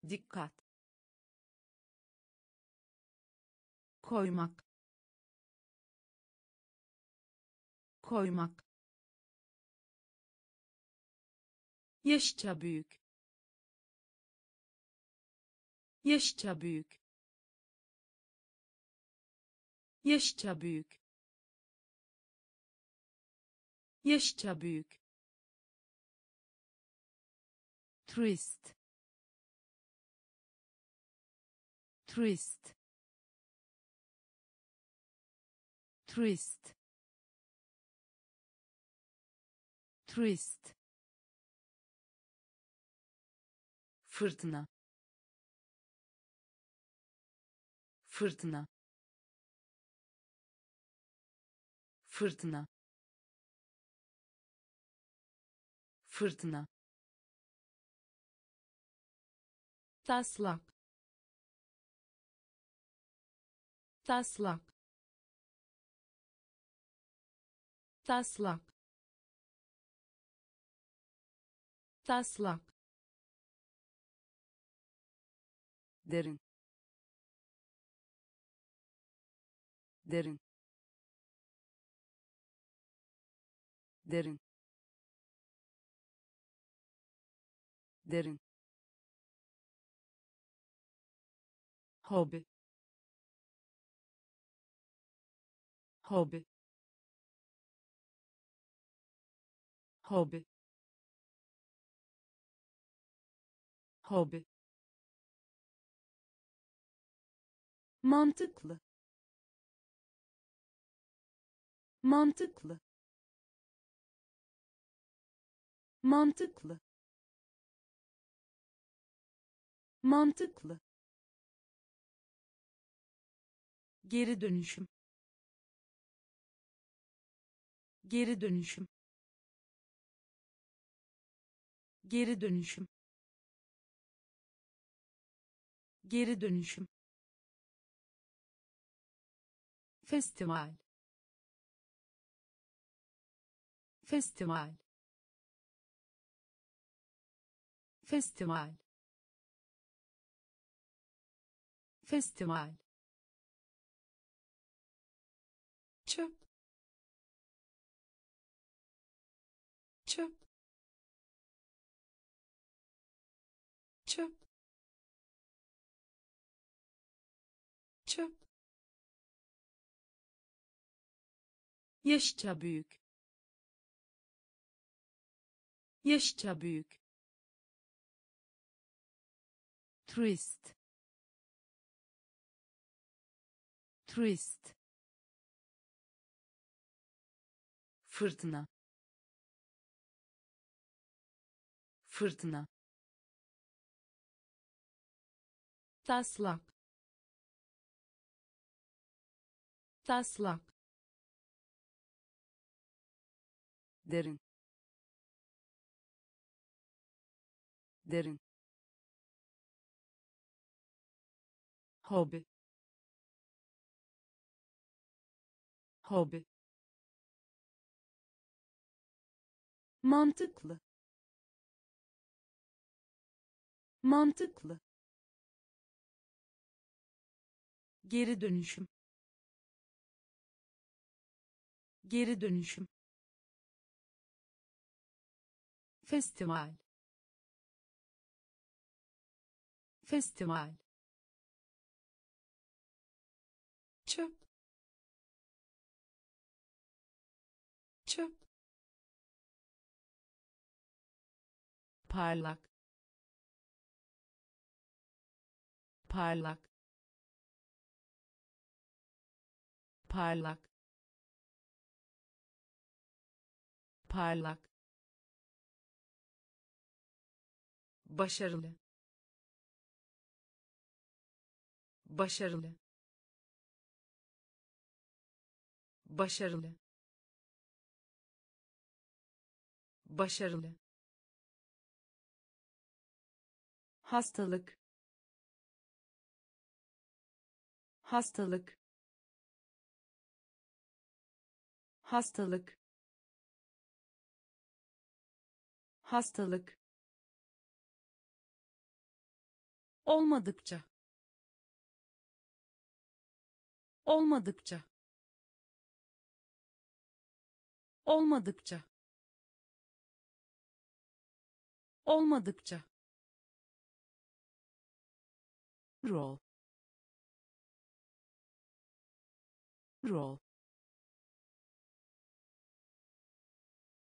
Dikkat. Koymak. Koymak. Yaşça büyük. Yaşça büyük. Yaşça büyük. Yaşça büyük turist turist turist turist fırtına. Fırtına. Fırtına. Fırtına taslak. Taslak. Taslak. Taslak. Derin. Derin. Derin. Derin hobi. Hobi. Hobi. Hobi. Mantıklı. Mantıklı. Mantıklı. Mantıklı geri dönüşüm. Geri dönüşüm. Geri dönüşüm. Geri dönüşüm. Festival. Festival. Festival. Festival çöp. Çöp. Çöp. Çöp. Yaşça büyük. Yaşça büyük. Turist. Turist fırtına. Fırtına. Taslak. Taslak. Derin. Derin. Hobi. Hobi mantıklı. Mantıklı. Geri dönüşüm. Geri dönüşüm. Festival. Festival. Çöp parlak parlak parlak parlak. Başarılı. Başarılı. Başarılı. Başarılı hastalık. Hastalık. Hastalık. Hastalık. Olmadıkça. Olmadıkça. Olmadıkça. Olmadıkça rol rol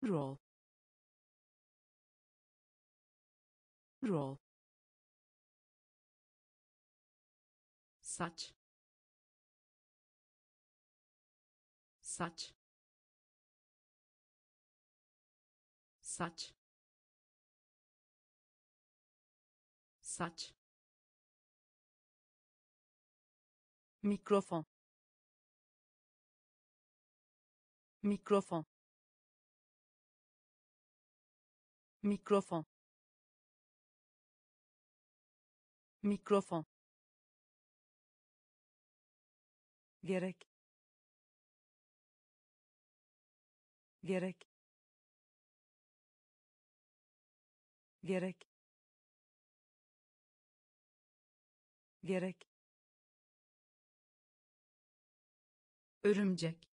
rol rol saç saç saç saç mikrofon. Mikrofon. Mikrofon. Mikrofon. Gerek. Gerek. Gerek. Gerek örümcek.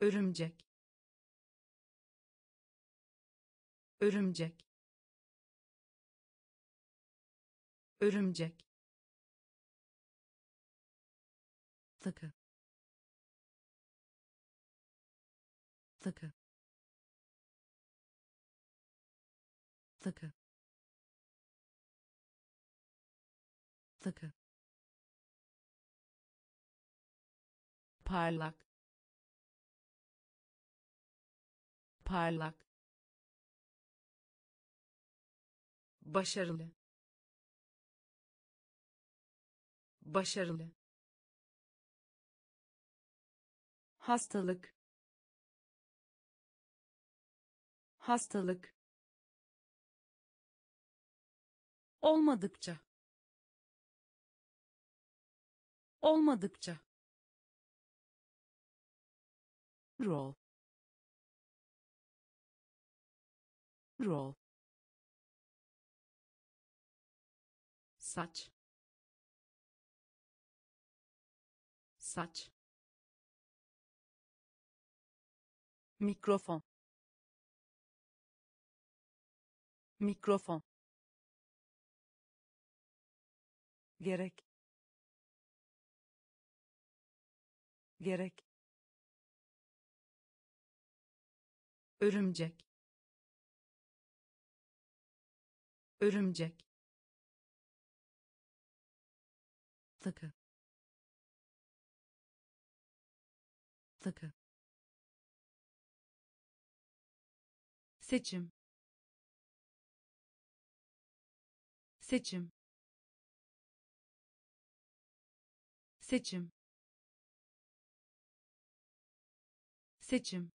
Örümcek. Örümcek. Örümcek. Takı takı takı takı parlak parlak başarılı başarılı hastalık hastalık olmadıkça olmadıkça rol. Rol. Saç. Saç. Mikrofon. Mikrofon. Gerek. Gerek örümcek. Örümcek. Takı takı seçim. Seçim. Seçim. Seçim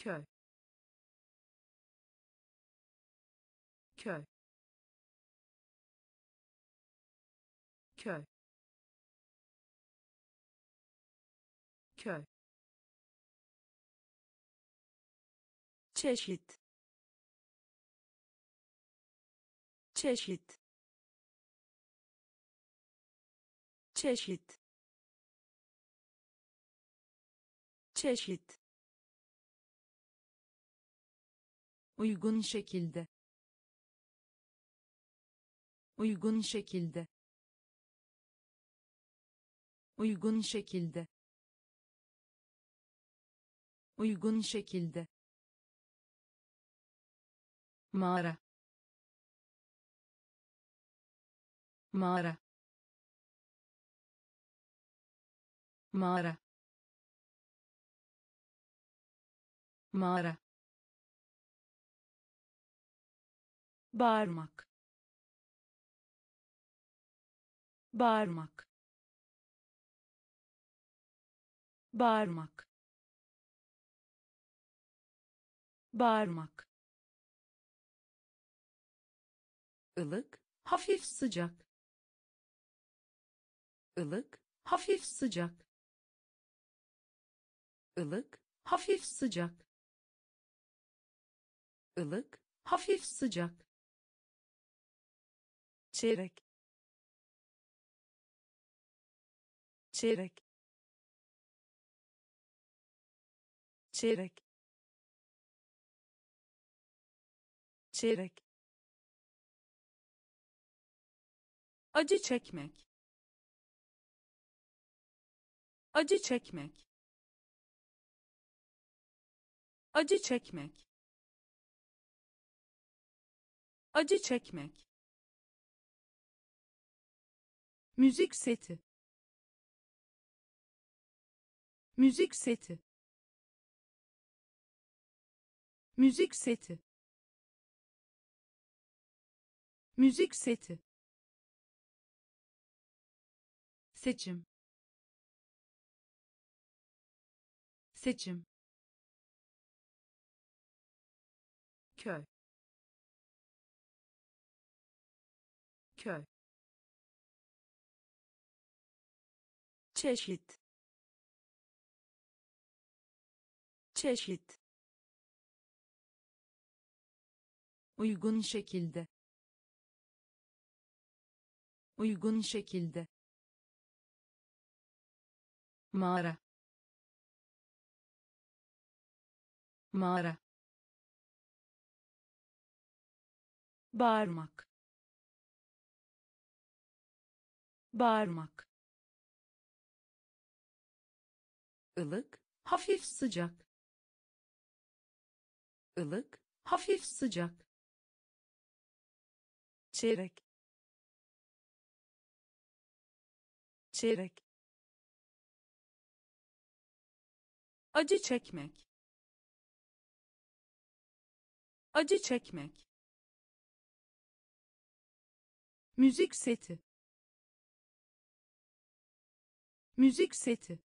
köy. Köy. Köy. Köy. Çeşit. Çeşit. Çeşit. Çeşit uygun şekilde. Uygun şekilde. Uygun şekilde. Uygun şekilde. Mağara. Mağara. Mağara. Mağara bağırmak. Bağırmak. Bağırmak. Bağırmak. Ilık hafif sıcak. Ilık hafif sıcak. Ilık hafif sıcak. Ilık hafif sıcak çeyrek. Çeyrek. Çeyrek. Çeyrek. Acı çekmek. Acı çekmek. Acı çekmek. Acı çekmek müzik seti. Müzik seti. Müzik seti. Müzik seti. Seçim. Seçim. Köy. Köy çeşit. Çeşit. Uygun şekilde. Uygun şekilde. Mağara. Mağara. Bağırmak. Bağırmak ılık hafif sıcak. Ilık hafif sıcak. Çeyrek. Çeyrek. Acı çekmek. Acı çekmek. Müzik seti. Müzik seti